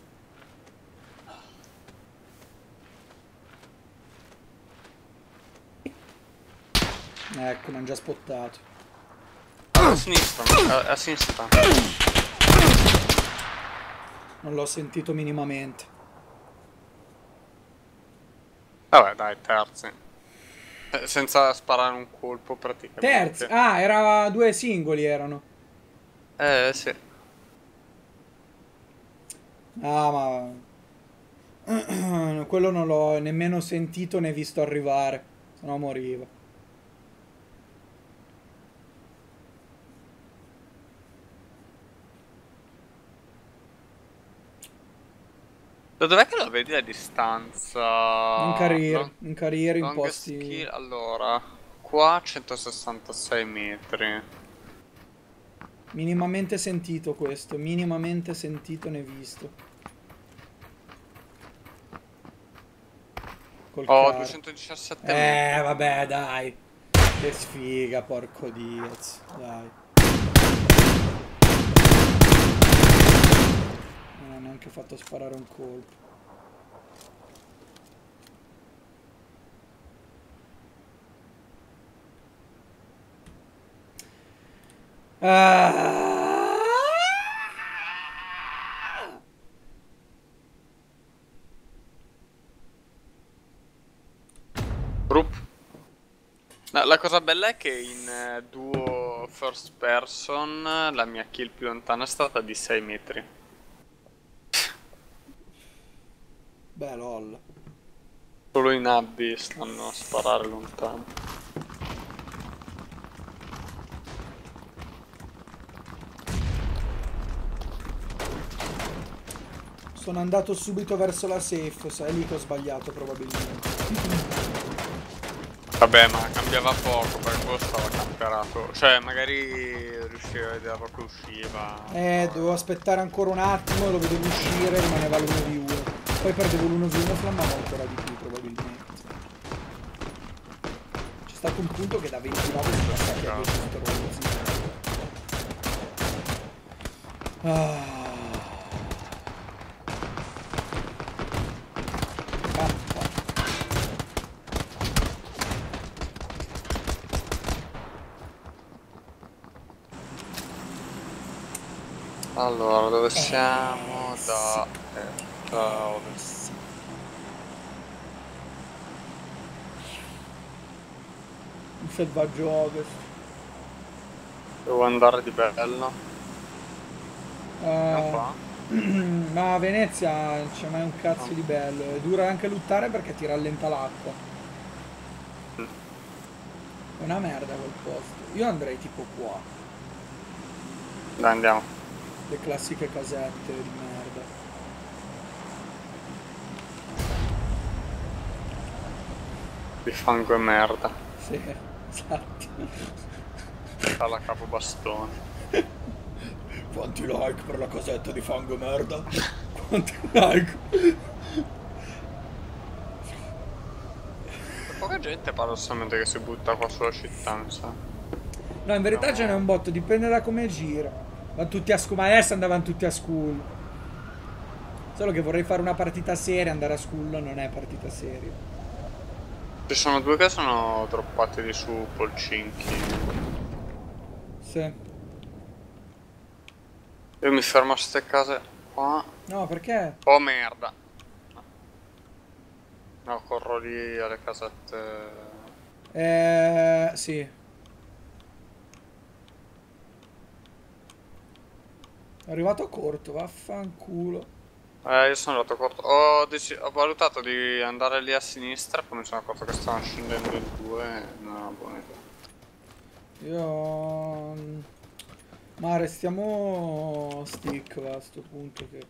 Ecco, mi hanno già spottato. A sinistra, a, a sinistra. Non l'ho sentito minimamente. Vabbè, dai, terzi. Eh, Senza sparare un colpo praticamente. Terzi. Ah, era due singoli erano. Eh, sì. Ah, ma... Quello non l'ho nemmeno sentito né visto arrivare. Se no moriva. Da dov'è che lo vedi a distanza? In carriera, Long- in carriera, in posti... kill, allora, qua 166 metri. Minimamente sentito questo, minimamente sentito ne visto. Col Ho car. 217 Eh, metri. vabbè, dai. Che sfiga, porco Diaz. Dai. Ho neanche fatto sparare un colpo. Ah! La cosa bella è che in eh, duo first person la mia kill più lontana è stata di 6 metri. Beh, lol. Solo in abbi stanno a sparare lontano. Sono andato subito verso la safe, sai, lì che ho sbagliato probabilmente. Vabbè, ma cambiava poco perché quello stava camperato. Cioè, magari riusciva a vederlo che usciva. Eh, dovevo aspettare ancora un attimo, lo vedevo uscire, rimaneva l'1v1. Poi perdevo l'1v1 flammavo ancora di più probabilmente. C'è stato un punto che da 29 si passati a 200 rozzi. Ah. Allora, dove siamo? Da, ovest. Il selvaggio ovest. Devo andare di bello. Qua? ma a Venezia non c'è mai un cazzo di bello. È dura anche lottare perché ti rallenta l'acqua. Mm. È una merda quel posto. Io andrei tipo qua. Dai, andiamo. Le classiche casette di merda. Di fango e merda. Sì, esatto. Alla capo bastone. Quanti like per la casetta di fango merda? Quanti like? Poca gente paradossalmente che si butta qua sulla città, mi sa. No, in verità ce n'è un botto, dipende da come gira. Vanno tutti a school, ma adesso andavano tutti a school. Solo che vorrei fare una partita seria, andare a school non è partita seria. Ci sono due che sono droppati di su Polcinchi. Sì. Io mi fermo a ste case qua. No, perché? Oh merda. No, corro lì alle casette. Eh, sì. È arrivato corto, vaffanculo. Eh, io sono andato corto. Ho, ho valutato di andare lì a sinistra, poi mi sono accorto che stavano scendendo in due. e una buona idea. Io... mm, Ma restiamo stick va, a sto punto che...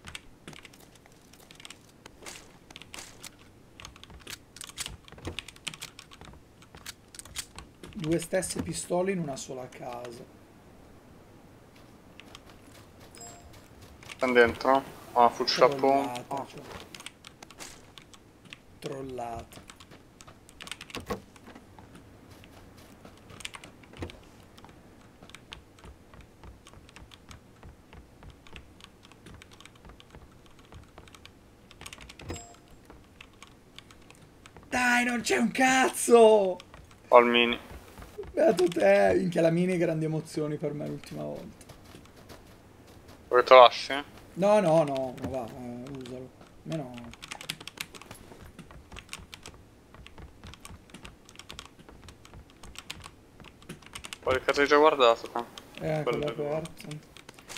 Due stesse pistole in una sola casa. Stanno dentro? Ho una fucile a Trollata, pompa. cioè. Trollata. Dai, non c'è un cazzo! Ho il mini. Beato te, minchia la mini grandi emozioni per me l'ultima volta. Vuoi te lo lasci? No, no, no, ma va, eh, usalo. Almeno... Quale cazzo hai già guardato? Eh, quello del- aperto.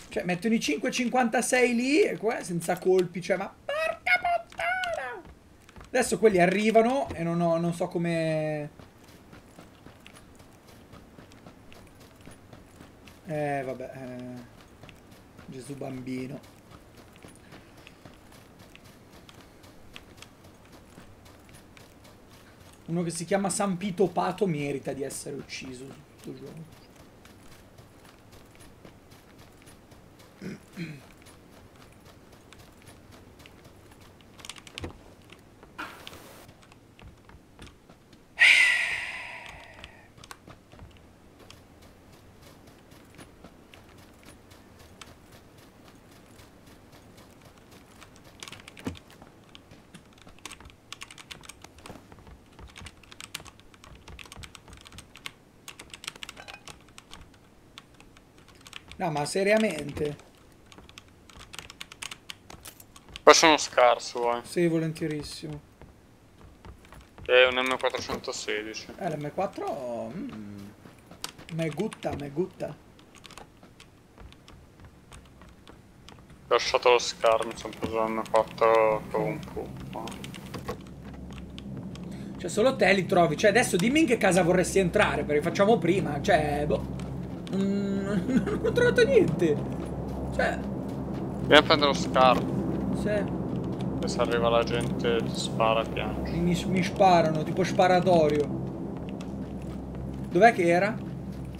Cioè, mettono i 5,56 lì e qua senza colpi, cioè, ma porca puttana! Adesso quelli arrivano e non, ho- non so come... Eh, vabbè, eh, Gesù bambino. Uno che si chiama San Pito Pato merita di essere ucciso su questo gioco. No, ma seriamente? Qua sono scarso, eh. Sì, volentierissimo. È un M416. Eh, l'M4... Mm, me gutta, me gutta. Ho lasciato lo scar, mi sono preso l'M4 con un po'. Cioè, solo te li trovi. Cioè, adesso dimmi in che casa vorresti entrare, perché facciamo prima. Cioè, boh... Non ho trovato niente. Cioè... A prendere lo scar. Se... Se arriva la gente ti spara piangi. Mi, mi sparano, tipo sparatorio. Dov'è che era?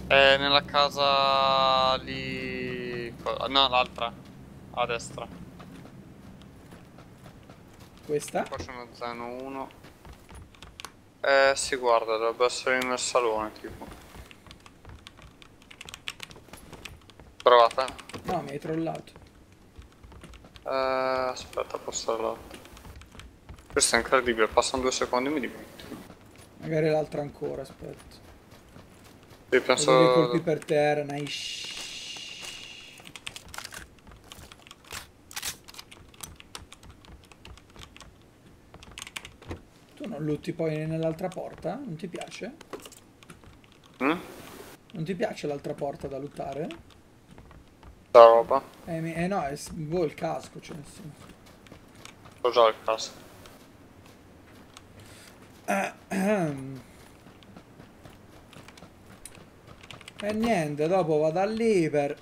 È nella casa lì... No, l'altra. A destra. Questa? Qua c'è uno zeno 1. Eh sì, guarda, dovrebbe essere nel salone, tipo. Provate. No, mi hai trollato. Eh, aspetta, posso l'altro. Questo è incredibile, passano due secondi e mi dimentico. Magari l'altro ancora, aspetta. Sì, penso... Dei colpi per terra, nice. Tu non lutti poi nell'altra porta? Non ti piace? Mm? Non ti piace l'altra porta da lottare? La roba? Eh, eh no, è boh, il casco, cioè senso. Ho già il casco. Ehm. E niente, dopo vado all'iper.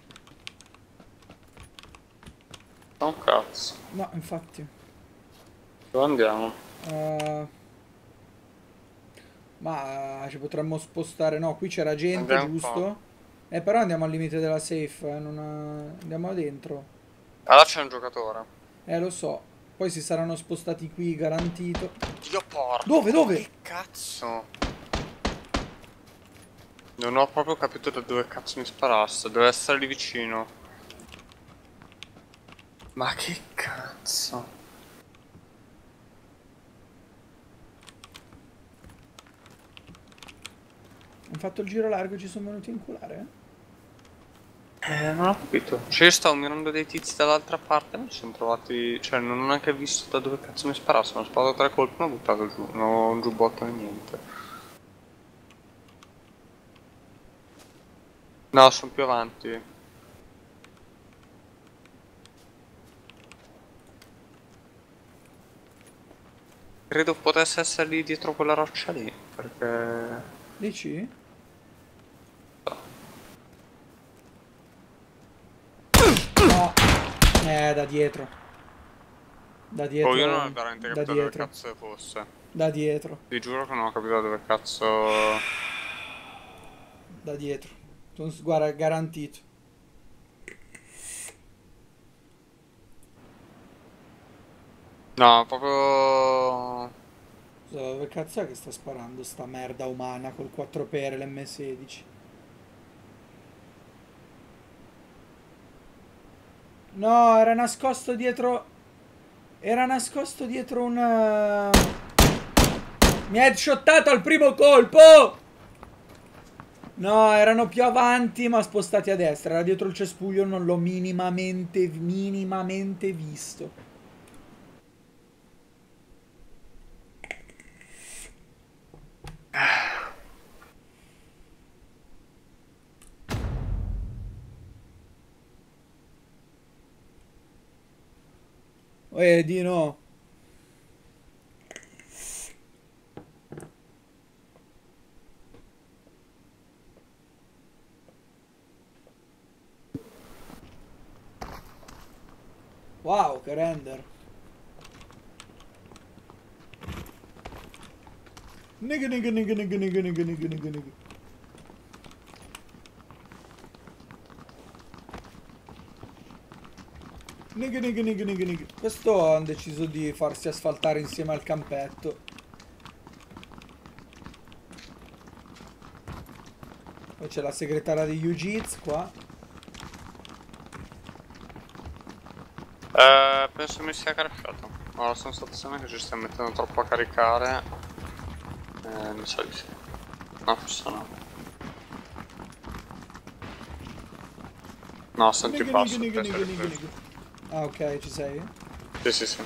Un cazzo. No, infatti. Dove andiamo? eh, ma eh, ci potremmo spostare. No, qui c'era gente, Andiamo giusto? Eh, però andiamo al limite della safe. eh, non, eh, Andiamo dentro. Ah, là c'è un giocatore. Eh, lo so. Poi si saranno spostati qui, garantito. Dio porco. Dove, dove? Che cazzo? Non ho proprio capito da dove cazzo mi sparasse. Deve essere lì vicino. Ma che cazzo? Hanno fatto il giro largo e ci sono venuti a inculare? Eh, non ho capito. Cioè, io stavo mirando dei tizi dall'altra parte, non ci sono trovati. Cioè, non ho neanche visto da dove cazzo mi sparassero. Ho sparato tre colpi, non ho buttato giù. Non ho un giubbotto né niente. No, sono più avanti. Credo potesse essere lì dietro quella roccia lì, perché... Dici? No. Eh, da dietro. Da dietro. Oh, io non ho veramente capito dove cazzo fosse. Da dietro. Vi giuro che non ho capito dove cazzo... Da dietro. Guarda, garantito. No, proprio... Dove cazzo è che sta sparando sta merda umana col 4x e l'M16? No, era nascosto dietro... Era nascosto dietro un... eh, Mi ha headshottato al primo colpo! No, erano più avanti ma spostati a destra. Era dietro il cespuglio, non l'ho minimamente, minimamente visto. Eh, di no. Wow, che render. Nigga, nigga, nigga, nigga, nigga, nigga, nigga, nigga, nigga. Nigga, nigga, nigga, nigga. Questo hanno deciso di farsi asfaltare insieme al campetto. Poi c'è la segretaria di Jiu-Jitsu qua. Eh, penso mi sia caricato. Ho la sensazione che ci stia mettendo troppo a caricare. Eh, mi sa di sì. No, forse no. No, senti Nigga, basso. nigga, nigga, nigga. Ah, ok, ci sei? Sì, sì, sì.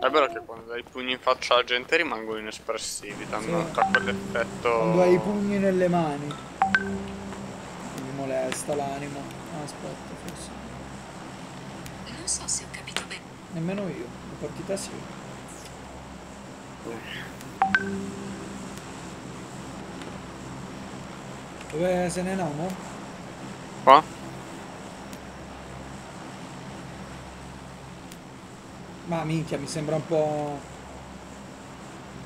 È vero che quando dai pugni in faccia alla gente rimangono inespressivi, danno Sì. d'effetto. Quando hai i pugni nelle mani. Mi molesta l'animo. Ah, aspetta, forse. Non so se ho capito bene. Nemmeno io. La partita sì. Dove se ne andiamo? Qua? Ma minchia, mi sembra un po'...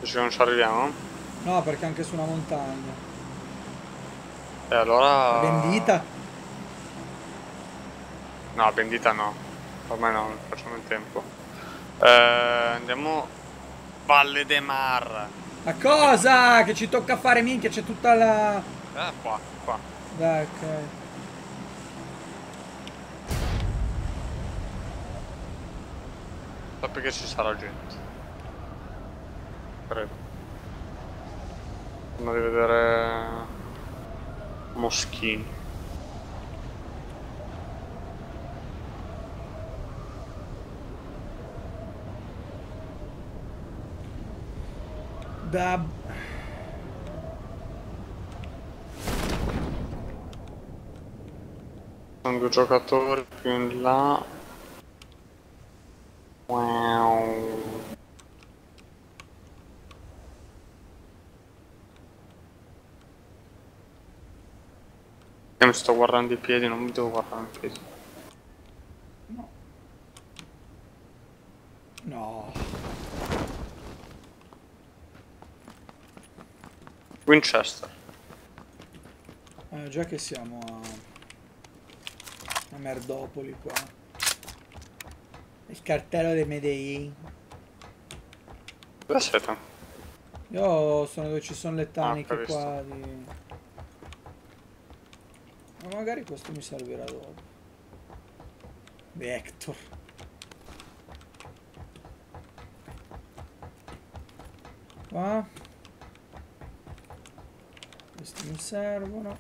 Dici che non ci arriviamo? No, perché anche su una montagna. E allora... Vendita? No, vendita no. Ormai no, non facciamo in tempo. Eh, andiamo... Valle de Mar. Ma cosa? Che ci tocca fare minchia, c'è tutta la... Eh, qua, qua. Dai, ok. Sappi che ci sarà gente. Credo. Prima di vedere... Moschini. Da... Sono due giocatori più in là. Wow. Io mi sto guardando i piedi, non mi devo guardare i piedi. No. Winchester. Eh, già che siamo a... a Merdopoli qua. Il cartello dei Medellin. Dove siete? Io sono dove ci sono le Ah, taniche visto. qua di... Ma magari questo mi servirà dopo. Vector. Qua. Questi mi servono.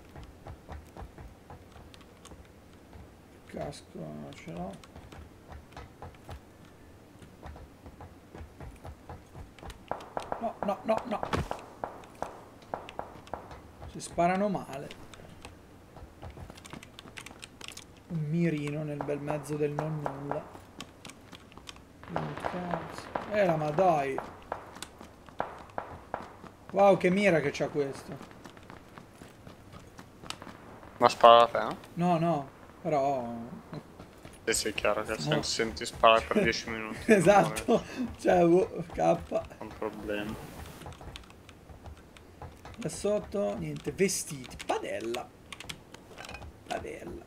Casco non ce l'ho. No, no, no, no. Si sparano male. Un mirino nel bel mezzo del non nulla. Eh, ma dai. Wow, che mira che c'ha questo. Ma spara a te, no? No, no, però... Sì, sì, è chiaro che se No. senti sparare per 10 minuti. esatto. Cioè, boh, K. Un problema. Da sotto, niente, vestiti. Padella. Padella.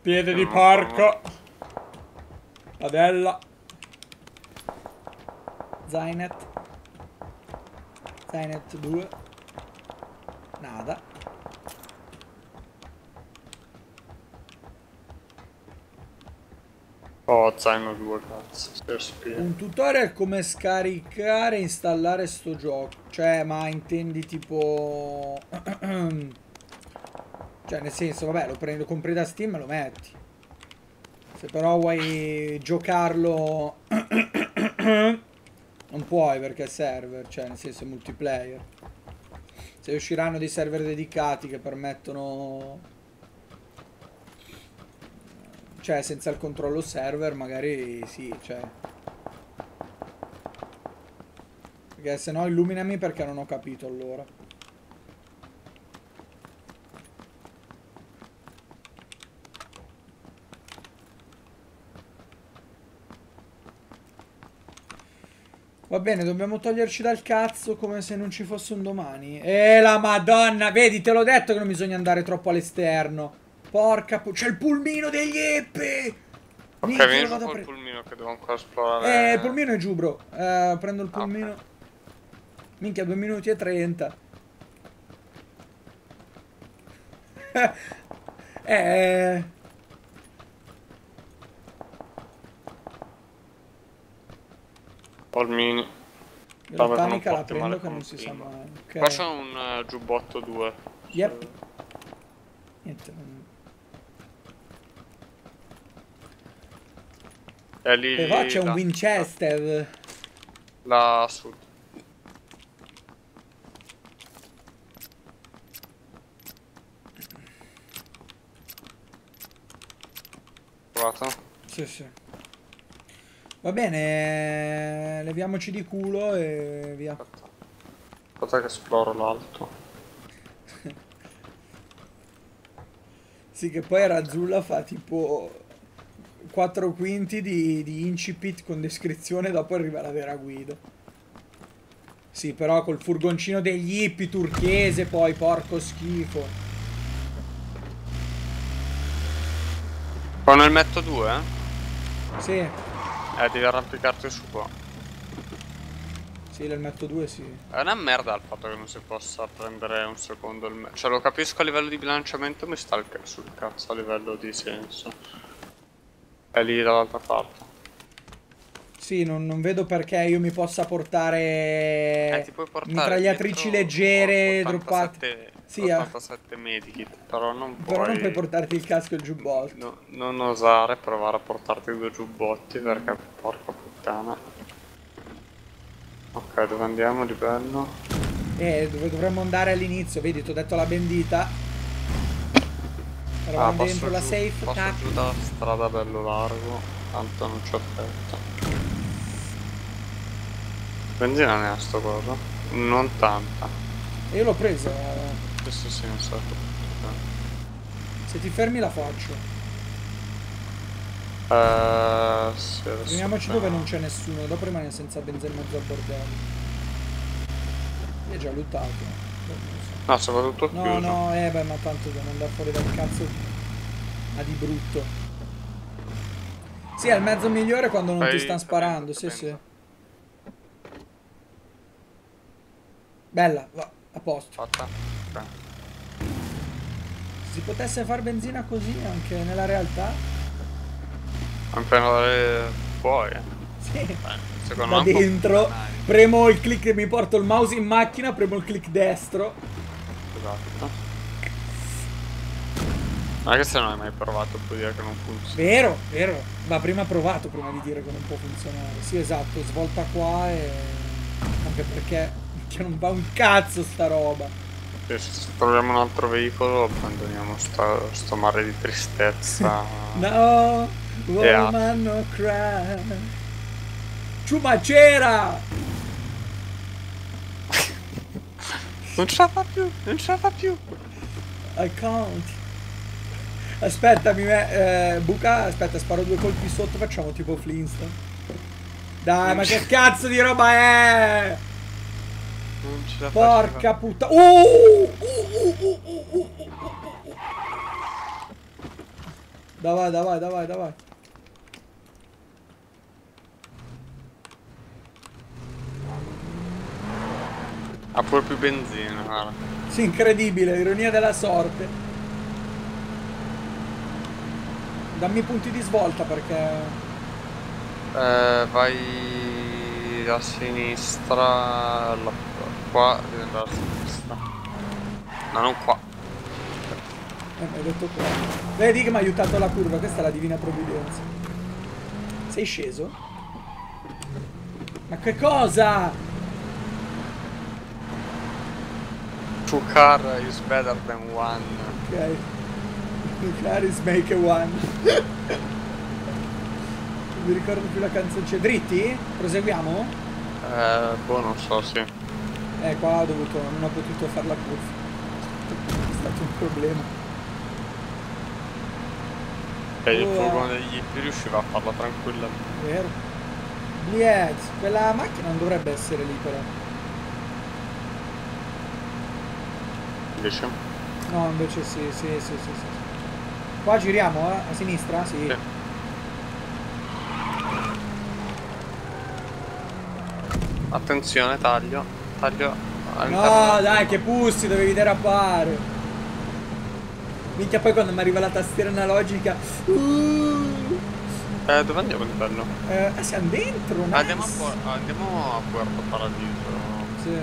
Piede di porco. Padella. Zainet. Zainet 2. Nada. Zaino 2, cazzo. Un tutorial come scaricare e installare sto gioco. Cioè, ma intendi tipo... cioè, nel senso, vabbè, lo prendi, lo compri da Steam e lo metti. Se però vuoi giocarlo... non puoi perché è server, cioè, nel senso è multiplayer. Se usciranno dei server dedicati che permettono... Cioè, senza il controllo server, magari sì, cioè... Perché se no illuminami perché non ho capito allora. Va bene, dobbiamo toglierci dal cazzo come se non ci fosse un domani. E la madonna, vedi, te l'ho detto che non bisogna andare troppo all'esterno. Porca pu- c'è il pulmino degli eppi! Ok, Minchia, vieni vado col pulmino che devo ancora esplorare. Eh, il pulmino è giù, bro. Eh, prendo il Ah, pulmino. Minchia, 2 minuti e 30. eh. Ho il mini. La tanica non la prendo che non si sa mai. Qua Ok. c'è un eh, giubbotto 2. Yep. Niente. non- E lì, qua c'è un. Winchester. Là a sud. Provato? Sì, sì. Va bene, leviamoci di culo e via. Aspetta. Aspetta che esploro l'alto. Sì, che poi Razzulla fa tipo 4 quinti di, di incipit con descrizione, dopo arriva la vera guida. Sì, però col furgoncino degli hippie turchese, poi porco schifo. Qua nel metto 2, eh? Sì, Eh, devi arrampicarti su qua. sì, nel metto 2 sì. È una merda il fatto che non si possa prendere un secondo il Cioè lo capisco a livello di bilanciamento, mi sta sul cazzo a livello di senso. È lì dall'altra parte. Sì, non, non vedo perché io mi possa portare Eh, ti puoi portare mitragliatrici leggere, 87 droppate. Sì, eh. 87 medikit, però non puoi... Però non puoi portarti il casco e il giubbotto. no- non osare provare a portarti due giubbotti perché porca puttana. Ok, dove andiamo di bello? Eh, dove dovremmo andare all'inizio, vedi, ti ho detto la bendita. Eravamo Ah, passo dentro la giù- safe, passo tac. giù da strada bello largo, tanto non c'ho fretta. Benzina ne ha sto coso? Non tanta. E io l'ho presa. Questo sì, non so. Se ti fermi la faccio. Eh, sì, Veniamoci dove non c'è nessuno, dopo rimane senza benzina in mezzo al bordello. Ho già lottato. Boh, non lo so. No, soprattutto No, chiuso. no, eh beh, ma tanto devo andare fuori dal cazzo. Ma di brutto. Sì, è il mezzo migliore quando non Fai- ti stanno sparando, sì, sì. Bella, va, a posto. Fatta? Si potesse far benzina così anche nella realtà, Appena eh. sì. Secondo Da me dentro, premo il click, mi porto il mouse in macchina, premo il click destro. Esatto. È che se non hai mai provato puoi dire che non funziona. Vero, vero. Va prima provato prima di dire che non può funzionare. Sì, esatto, svolta qua e... Anche perché che non va un cazzo sta roba. Se se troviamo un altro veicolo abbandoniamo sta, sto mare di tristezza. No, Yeah. woman no cry. Ciumacera! Non ce la fa più, non ce la fa più. I can't. Aspetta, mi me- eh, buca, aspetta, sparo due colpi sotto, facciamo tipo Flintstone. Dai, ma che cazzo di roba è? Non ce la Porca puttana. Uh, uh, uh, uh, uh, uh, uh, uh. Davai, davai, davai, davai. Ha pure più benzina, guarda. Sì, incredibile, ironia della sorte. Dammi i punti di svolta perché... Eh, vai a sinistra, là, qua, devi andare a sinistra. No, non qua. Eh, hai detto qua. Vedi che mi ha aiutato la curva, questa è la divina provvidenza. Sei sceso? Ma che cosa? Two car is better than one. Ok. Caris make a one. Non mi ricordo più la canzoncina. Dritti? Proseguiamo? Eh, boh, non so, sì. Eh, qua ho dovuto, non ho potuto fare la curva. È stato un problema. E il furgone degli hippie riusciva a farla tranquillamente. Vero? Bliez, quella macchina non dovrebbe essere lì però. Invece? No, invece sì, sì, sì, sì, sì. Qua giriamo, eh? A sinistra? Sì. Sì. Attenzione, taglio. Taglio. No, dai, che pussi, dovevi derapare. Minchia, poi quando mi arriva la tastiera analogica... Uh, Eh, dove andiamo di bello? eh, ah, siamo dentro, nice. Andiamo a, andiamo a Puerto Paradiso. Sì.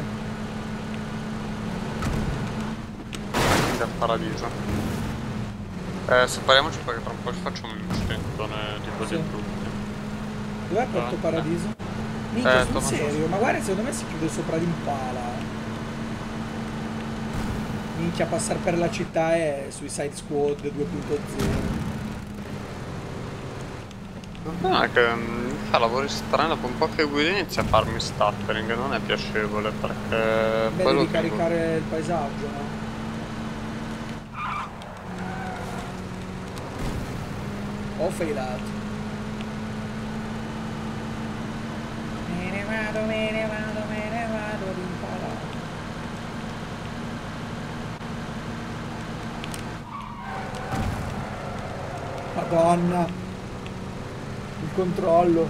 Del Paradiso. Eh, separiamoci perché tra un po' ci facciamo un di quelli Sì. brutti. Dov'è Porto Ah, Paradiso? Minchia, Eh, sul serio, ma guarda, secondo me si chiude sopra l'impala. Minchia, passare per la città è Suicide Squad 2.0. No, è che mm, fa lavori strani, dopo un po' che guidi inizia a farmi stuttering, non è piacevole perché Beh, devi caricare il paesaggio, no? Ho failato. Me ne vado, me ne vado, me ne vado l'impala. Madonna. Il controllo.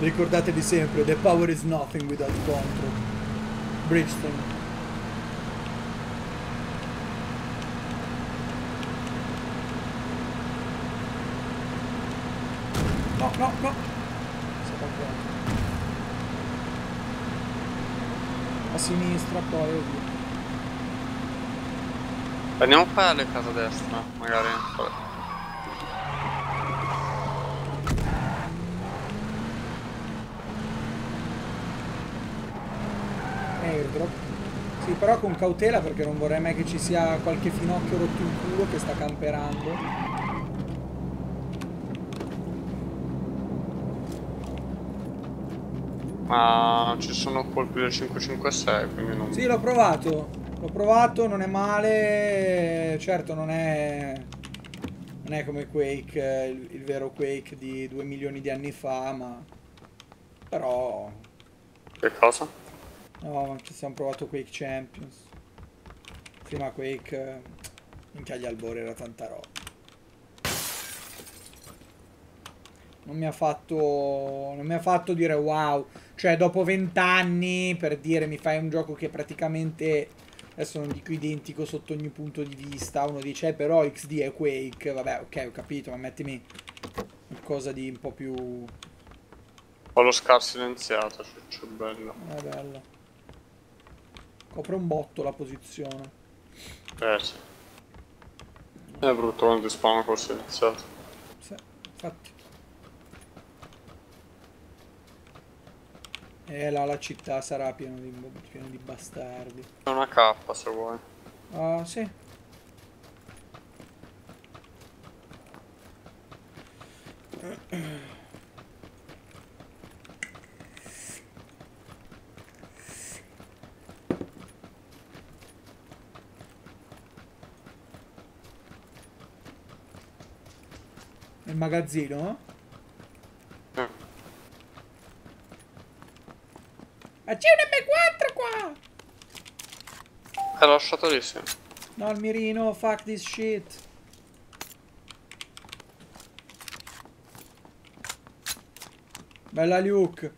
Ricordatevi sempre, the power is nothing without control. Bridgestone. No, no, no. Si è bloccato. A sinistra poi e via. Andiamo poi alle case a destra, magari. Airdrop. Sì, però con cautela perché non vorrei mai che ci sia qualche finocchio rotto in culo che sta camperando. Ma ci sono colpi del 556, quindi non... Sì, l'ho provato. L'ho provato, non è male. Certo, non è. Non è come Quake, eh, il, il vero Quake di 2 milioni di anni fa, ma. Però. Che cosa? No, ci siamo provato Quake Champions. Prima Quake. eh, Minchia gli albori era tanta roba. Non mi ha fatto. Non mi ha fatto dire wow. Cioè, dopo vent'anni, per dire, mi fai un gioco che praticamente. Adesso non dico identico sotto ogni punto di vista. Uno dice, eh, però XD è Quake. Vabbè, ok, ho capito, ma mettimi qualcosa di un po' più. Ho lo scar silenziato, ciccio bello. È bello. Copre un botto la posizione. Eh sì. È brutto quando ti spawnano col silenziato. Sì, infatti. E là la città sarà piena di, piena di bastardi. C'è una K se vuoi. Ah, sì. Il magazzino? Ma c'è un M4 qua! È lasciato lì, sì. No, il mirino, fuck this shit. Bella Luke.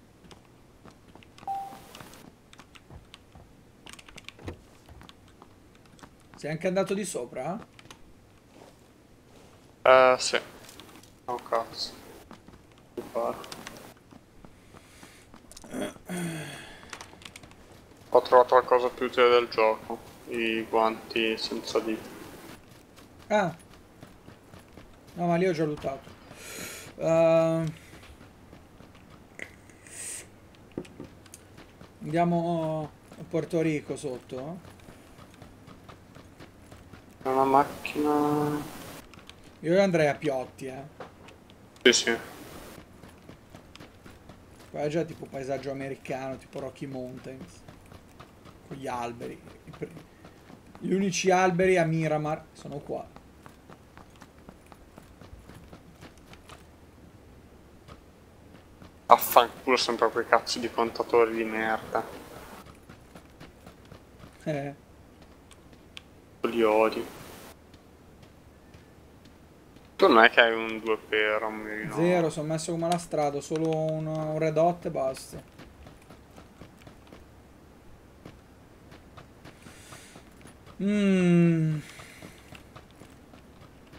Sei anche andato di sopra? Eh sì. Oh cazzo. Mi pare. Ho trovato qualcosa più utile del gioco. I guanti senza dita. Ah. No, ma lì ho già lootato. Ehm. Andiamo a Porto Rico sotto. È una macchina... Io andrei a Piotti, eh. Sì, sì. Qua è già tipo paesaggio americano, tipo Rocky Mountains. Con gli alberi. Gli unici alberi a Miramar sono qua. Affanculo sempre quei cazzo di contatori di merda. Eh. Li odio. Tu non è che hai un 2 per un mirino. Zero, sono messo come alla strada, solo un, un red hot e basta. Mmm,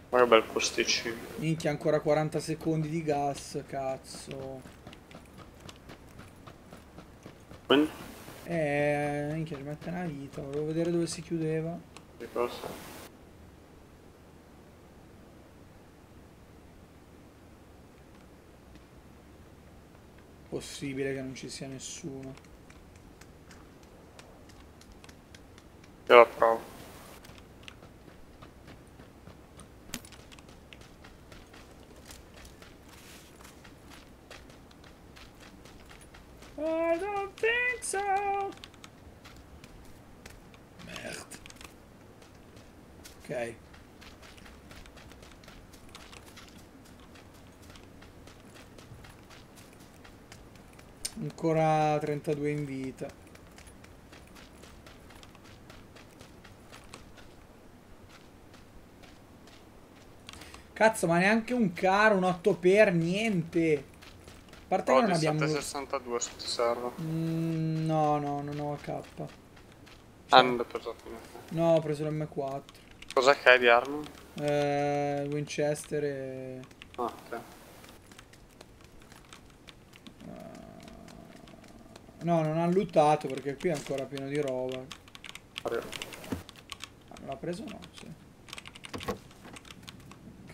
Ma che bel posticino. minchia, ancora 40 secondi di gas, cazzo. Quindi, Eh, minchia, ci mette una vita, volevo vedere dove si chiudeva. che cosa? Possibile che non ci sia nessuno. Io la provo. I don't think so. Merde. Ok. Ancora 32 in vita. Cazzo, ma neanche un caro, un 8 per, niente. A parte che Ho non abbiamo... 762 se ti serve. Mm, no, no, non ho AK. Ah, non l'ho preso niente. No, ho preso l'M4. Cos'è che hai di arma? Eh, Winchester e... Ah, ok. No, non ha lootato perché qui è ancora pieno di roba. Arrivo. Ah, me l'ha preso o no? Sì.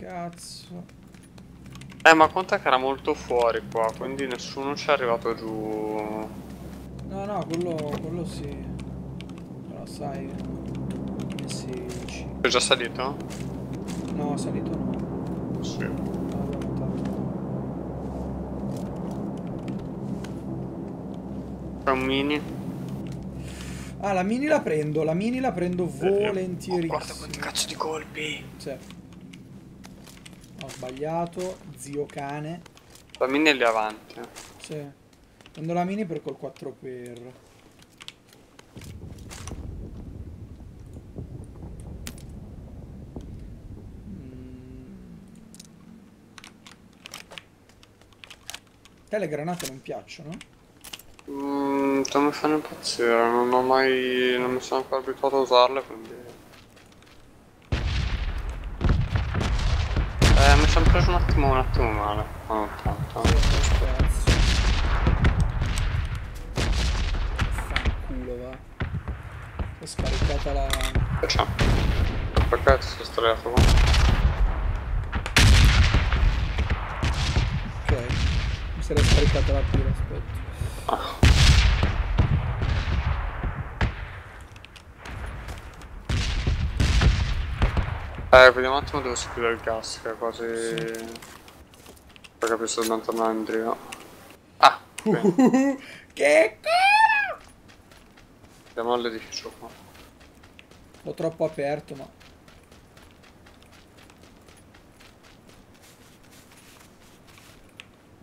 Cazzo. Eh, ma conta che era molto fuori qua, quindi nessuno ci è arrivato giù. No, no, quello, quello sì. Però sai... M16. Sei già salito? No, salito no. Sì. C'è un mini. Ah, la mini la prendo. La mini la prendo Oh, volentierissimo. guarda quanti cazzo di colpi. Sì. Ho sbagliato, zio cane. La mini è lì avanti. eh. Sì. Prendo la mini per col 4 per. Mm. Te le granate non piacciono? Mm, non mi fanno impazzire, non ho mai. non mi sono ancora abituato a usarle, quindi. Eh, mi sono preso un attimo un attimo male. Ma non tanto. Fanculo va. È scaricata la. Che c'è? Perché ti sei straiato qua? Ok. Mi sarei scaricata la pila, aspetta. Eh, vediamo un attimo si chiude il gas, che è quasi. Per capire se dobbiamo tornare indietro. Ah, che culo! Andiamo all'edificio qua. L'ho troppo aperto, ma...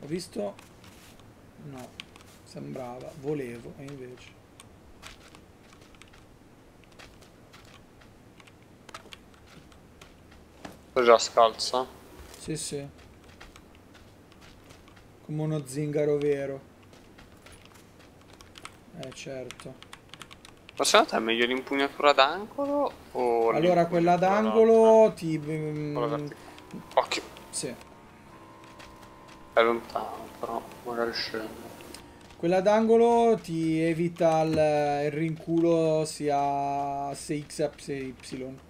Ho visto... No, sembrava, volevo, e invece... Sto già scalza. Sì, sì. Come uno zingaro vero. Eh, certo. Ma secondo te è meglio l'impugnatura d'angolo o Allora, quella d'angolo ti... Quella mm. Occhio, Sì. è lontano, però magari scende. Quella d'angolo ti evita il, il rinculo sia 6x che Y.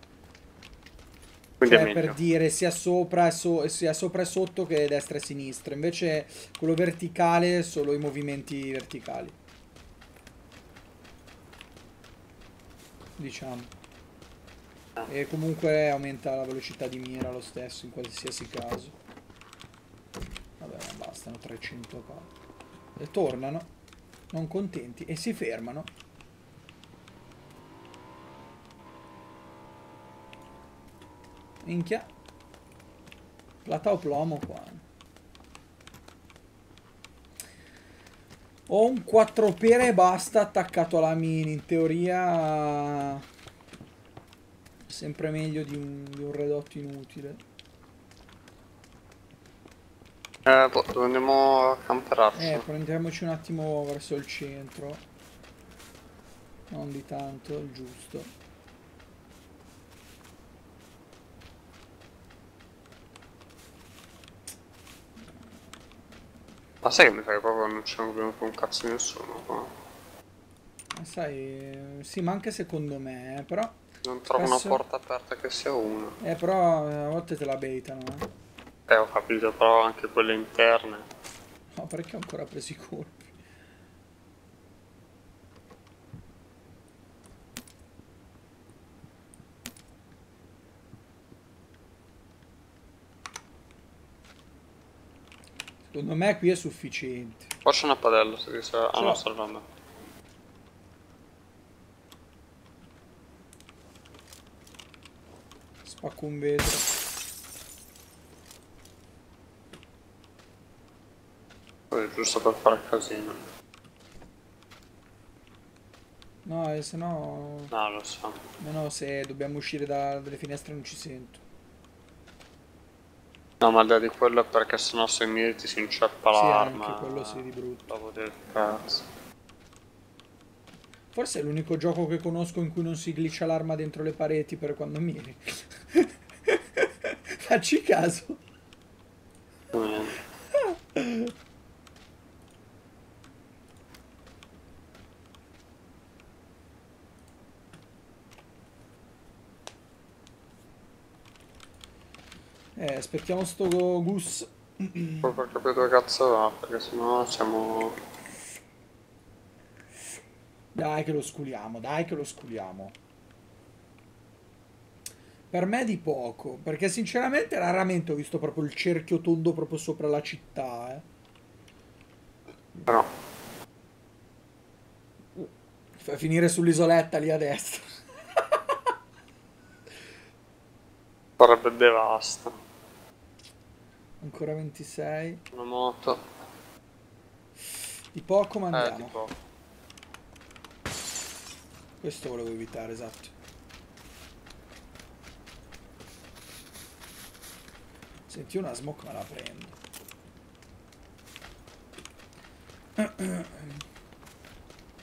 Quindi Cioè, per dire sia sopra, e so- sia sopra e sotto che destra e sinistra. Invece quello verticale solo i movimenti verticali. Diciamo. E comunque aumenta la velocità di mira lo stesso in qualsiasi caso. Vabbè, bastano 300 qua. E tornano, non contenti, e si fermano. Minchia. Plata o plomo qua. Ho un 4 pere e basta attaccato alla mini. In teoria... Sempre meglio di un, di un redotto inutile. Eh, boh, dove andiamo a camperarci? Eh, prendiamoci un attimo verso il centro. Non di tanto, il giusto. Ma sai che mi che proprio non c'è un, un cazzo di nessuno qua? Ma sai, sì, ma anche secondo me, eh, però... Non trovo Spesso- una porta aperta che sia una. Eh, però eh, a volte te la baitano, eh. Eh, ho capito, però anche quelle interne. No, perché ho ancora preso i colpi? Secondo me qui è sufficiente. Qua c'è una padella, se serve. Ah no, serve a me. Spacco un vetro. Poi, giusto per fare casino. No, e se no... No, lo so. No, no, se dobbiamo uscire da- dalle finestre non ci sento. No, ma al di quello è perché sennò se mi ti si inceppa Sì, l'arma. anche quello sì, di brutto. Del cazzo. Forse è l'unico gioco che conosco in cui non si glitcha l'arma dentro le pareti per quando miri. Facci caso. Niente. Eh, aspettiamo sto Gus. Per capire dove cazzo va, perché sennò siamo. Dai che lo sculiamo, dai che lo sculiamo. Per me di poco, perché sinceramente raramente ho visto proprio il cerchio tondo proprio sopra la città, eh. Però. Fa finire sull'isoletta lì a destra. Farebbe devasta. Ancora 26. Una moto. Di poco ma Eh, andiamo. tipo. Questo volevo evitare, esatto. Senti una smoke me la prendo.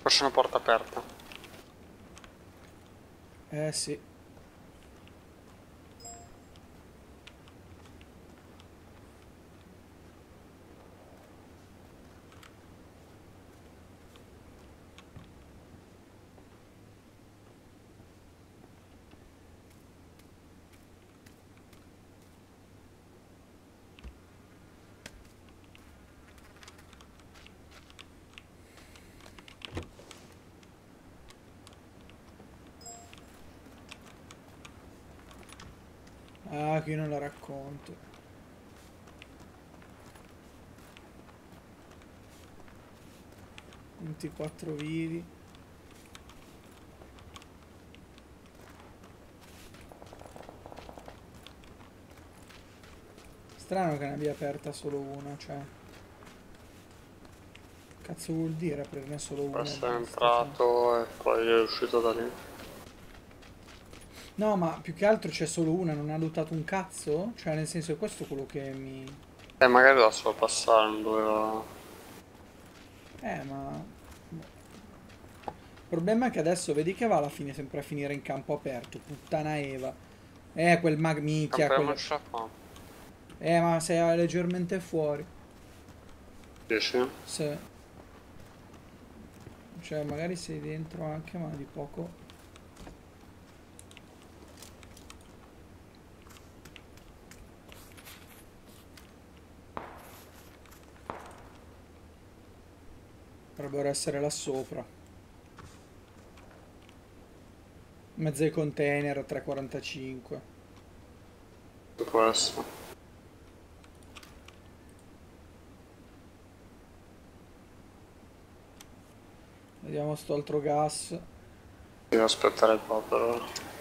C'è una porta aperta. Eh sì. Ah, qui non la racconto. Ventiquattro vivi. Strano che ne abbia aperta solo una, cioè. Cazzo vuol dire aprirne solo una? Essere basta, entrato e poi è uscito da lì. No, ma più che altro c'è solo una, non ha lottato un cazzo? Cioè, nel senso, è questo quello che mi... Eh, magari da solo passare, non doveva. Eh, ma... Il problema è che adesso vedi che va alla fine sempre a finire in campo aperto, puttana Eva. Eh, quel mag minchia, qua. Eh, ma sei leggermente fuori. Dici? Se... Cioè, magari sei dentro anche, ma di poco. Dovrebbero essere là sopra. In mezzo ai container 345. Può essere. Vediamo sto altro gas. Devo aspettare un po' per ora.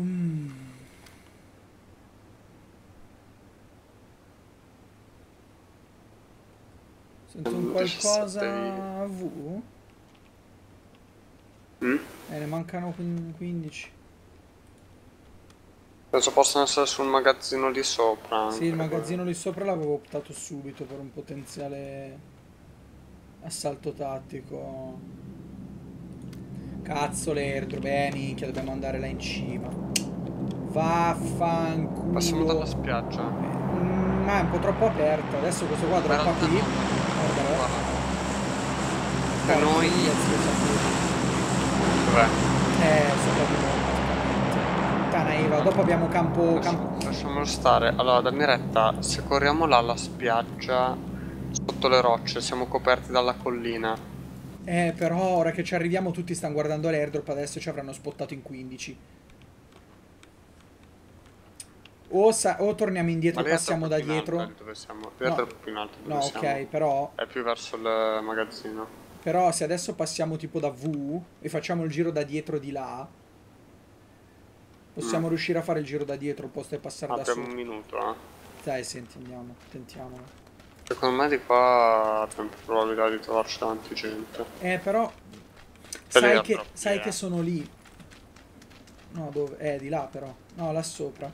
Mm. Sento un Mm, qualcosa 17 a V? Mm? Eh, ne mancano quin- 15. Penso possano essere sul magazzino lì sopra. Sì, il magazzino lì sopra l'avevo optato subito per un potenziale assalto tattico. Cazzo l'airdrop, eh minchia, dobbiamo andare là in cima. Vaffanculo. Passiamo dalla spiaggia. Mm, ma è un po' troppo aperta. Adesso questo qua droppa qui. no. Guarda, Guarda. guarda. Da noi... Dov'è? Eh, sopra di noi Eva, dopo abbiamo campo... campo... Lascia- Lasciamolo stare. Allora, da Miretta, se corriamo là alla spiaggia, sotto le rocce, siamo coperti dalla collina. Eh, però ora che ci arriviamo tutti stanno guardando l'airdrop, adesso ci avranno spottato in 15. O, o torniamo indietro, è passiamo da alto dietro. di Dove siamo? È No. troppo più in alto No, siamo. ok, però, È più verso il magazzino. Però se adesso passiamo tipo da V e facciamo il giro da dietro di là, possiamo Mm. riuscire a fare il giro da dietro al posto di passare da Abbiamo un sopra. minuto, eh. Dai, senti, andiamo, tentiamolo. Secondo me di qua abbiamo probabilità di trovarci davanti gente. Eh, però, Per sai, che, sai che sono lì. No, dove? Eh, di là però. No, là sopra.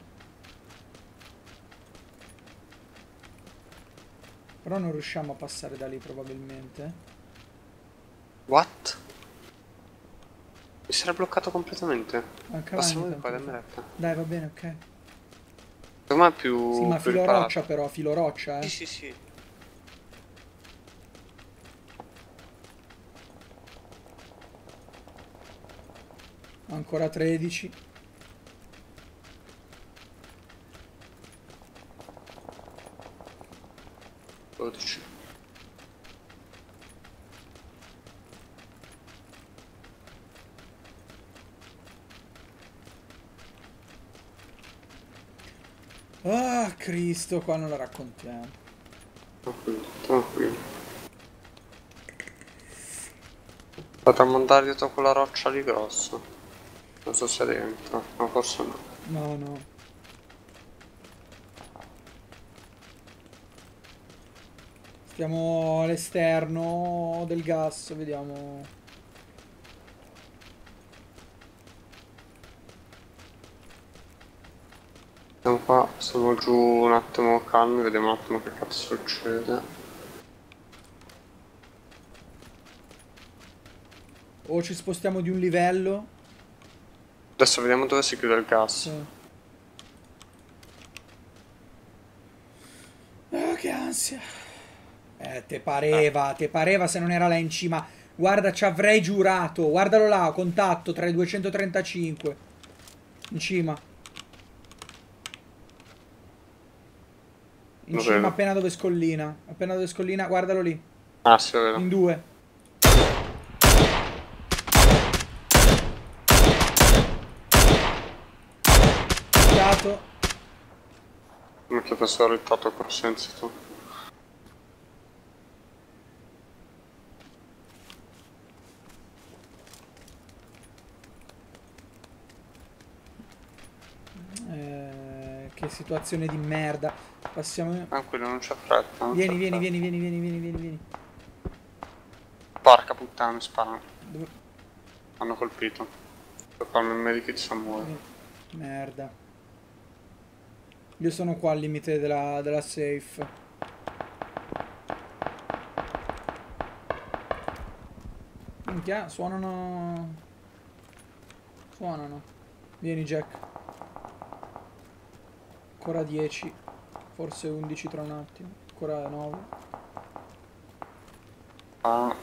Però non riusciamo a passare da lì probabilmente. What? Mi sarà bloccato completamente. Là Passiamo di qua da tanto. Miretta. Dai, va bene, ok. Secondo me è più. Sì, ma più filo riparato. roccia però, filo roccia, Sì, eh. sì, sì. Ancora 13. Dodici. Ah, Cristo, qua non la raccontiamo. Tranquillo, tranquillo. Potremmo andare dietro quella roccia lì grossa. Non so se è dentro, ma forse no. No, no. Stiamo all'esterno del gas, vediamo. Qua, siamo giù un attimo calmi, vediamo un attimo che cazzo succede. O ci spostiamo di un livello. Adesso vediamo dove si chiude il gas. Ah, che ansia. Eh, te pareva, te pareva se non era là in cima. Guarda, ci avrei giurato. Guardalo là, contatto tra i 235. In cima. In cima vedo. appena dove scollina. Appena dove scollina, guardalo lì. Ah, sì, vero. In due. Dato. Non che penso ero rittato con senza tu. Situazione di merda. Passiamo. Tranquillo, non c'è fretta. non Vieni, vieni, vieni, vieni, vieni, vieni, vieni, vieni. Porca puttana, mi sparano. Dove- Hanno colpito. Per farmi il medikit si muore. Merda. Io sono qua al limite della, della safe. Minchia, suonano. Suonano. Vieni, Jack. Ancora 10. Forse 11 tra un attimo. Ancora 9. Ah,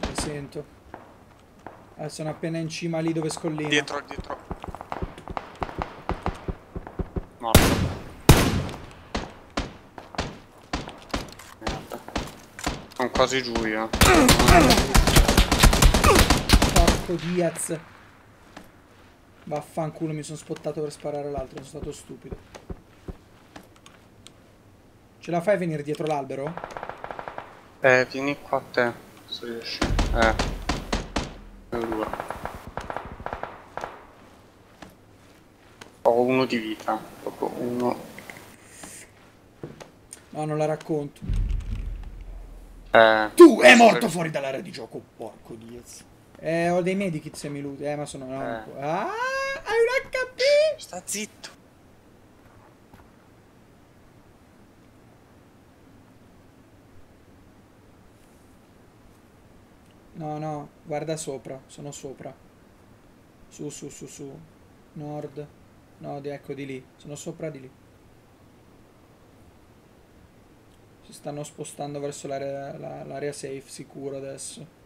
Li sento. Eh, sono appena in cima lì dove scollina. dietro, dietro. Morto. Sono quasi giù io. Porco Diaz. Vaffanculo, mi sono spottato per sparare l'altro, sono stato stupido. Ce la fai a venire dietro l'albero? Eh, vieni qua a te, se riesci. Eh. È. Ho uno di vita, proprio uno. No, non la racconto. Eh. Tu è morto fuori dall'area di gioco, porco Diaz. Eh, ho dei medikit semiluti, eh, ma sono... No, Eh. Ah, hai un HP! Sta zitto. No, no, guarda sopra, sono sopra. Su, su, su, su. Nord. No, di, ecco di lì. Sono sopra di lì. Si stanno spostando verso l'area la- l'area safe, sicuro adesso.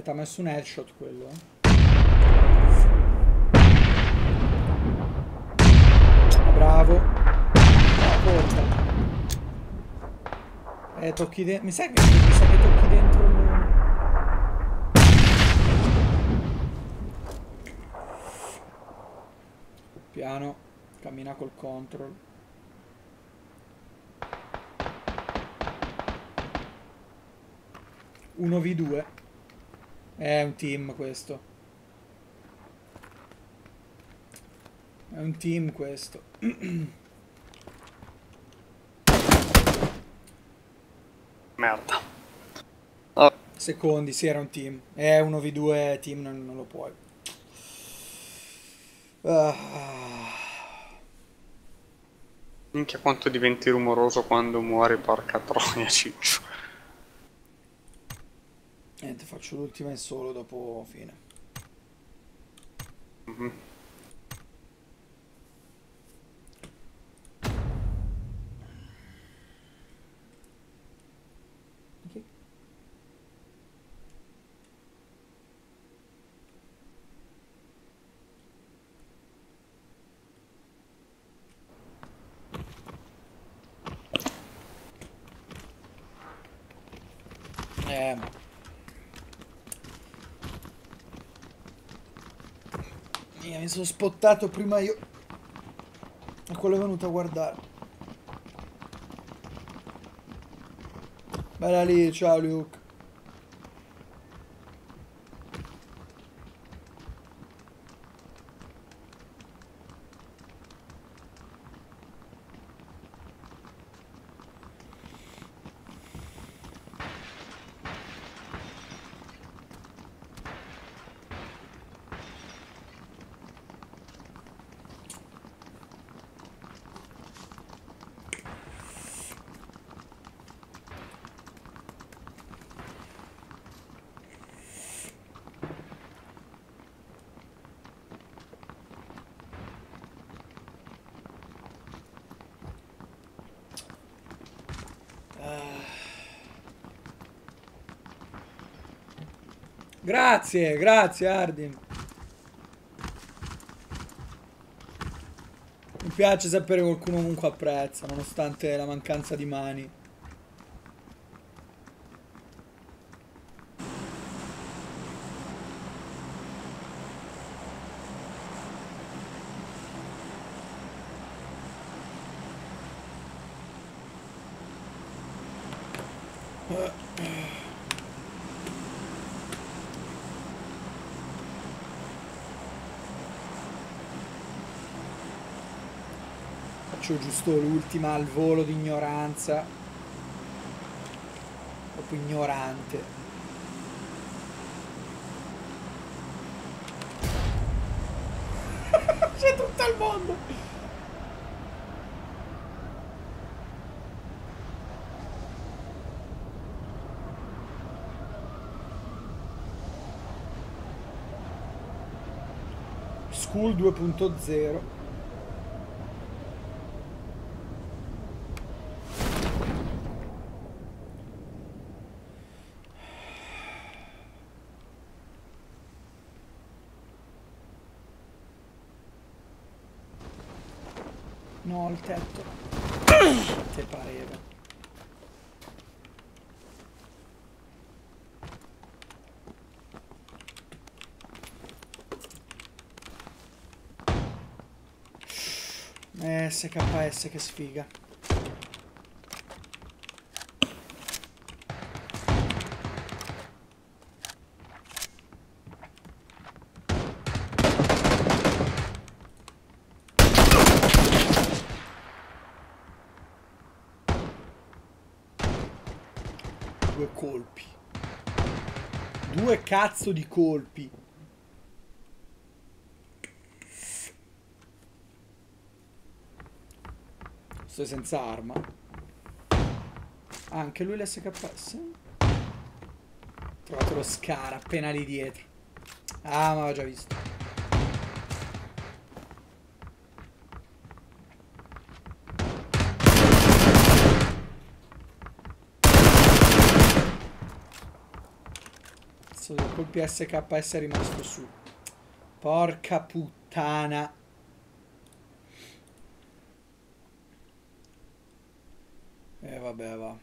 Eh, ti ha messo un headshot quello. Ah, Bravo. Ah, porta. Eh, tocchi dentro. Mi sa che mi sa che tocchi dentro. Piano. Cammina col control. Uno v 2 È un team questo. È un team questo. Merda. Oh, Secondi, sì, era un team. È 1v2 team, non, non lo puoi. Ah. minchia quanto diventi rumoroso quando muori, porca troia, ciccio. Faccio l'ultima in solo dopo fine. Mhm. Ok. Eh, ma... Mia, mi sono spottato prima io. E quello è venuto a guardare. Bella lì, ciao Luke. Grazie, grazie Ardin. Mi piace sapere qualcuno comunque apprezza, nonostante la mancanza di mani. Faccio giusto l'ultima al volo di ignoranza. Proprio ignorante. C'è tutto il mondo! School 2.0 No, tetto. Te pareva. Eh, SKS che sfiga. Due colpi. Due cazzo di colpi. Sto senza arma. Ah, anche lui l'SKS? Trovato lo scara appena lì dietro. Ah, ma l'ho già visto. SKS è rimasto su. Porca puttana. E vabbè, va.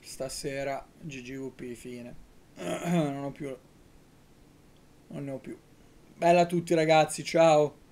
Stasera GGVP fine. non ho più. Non ne ho più. Bella a tutti ragazzi, ciao.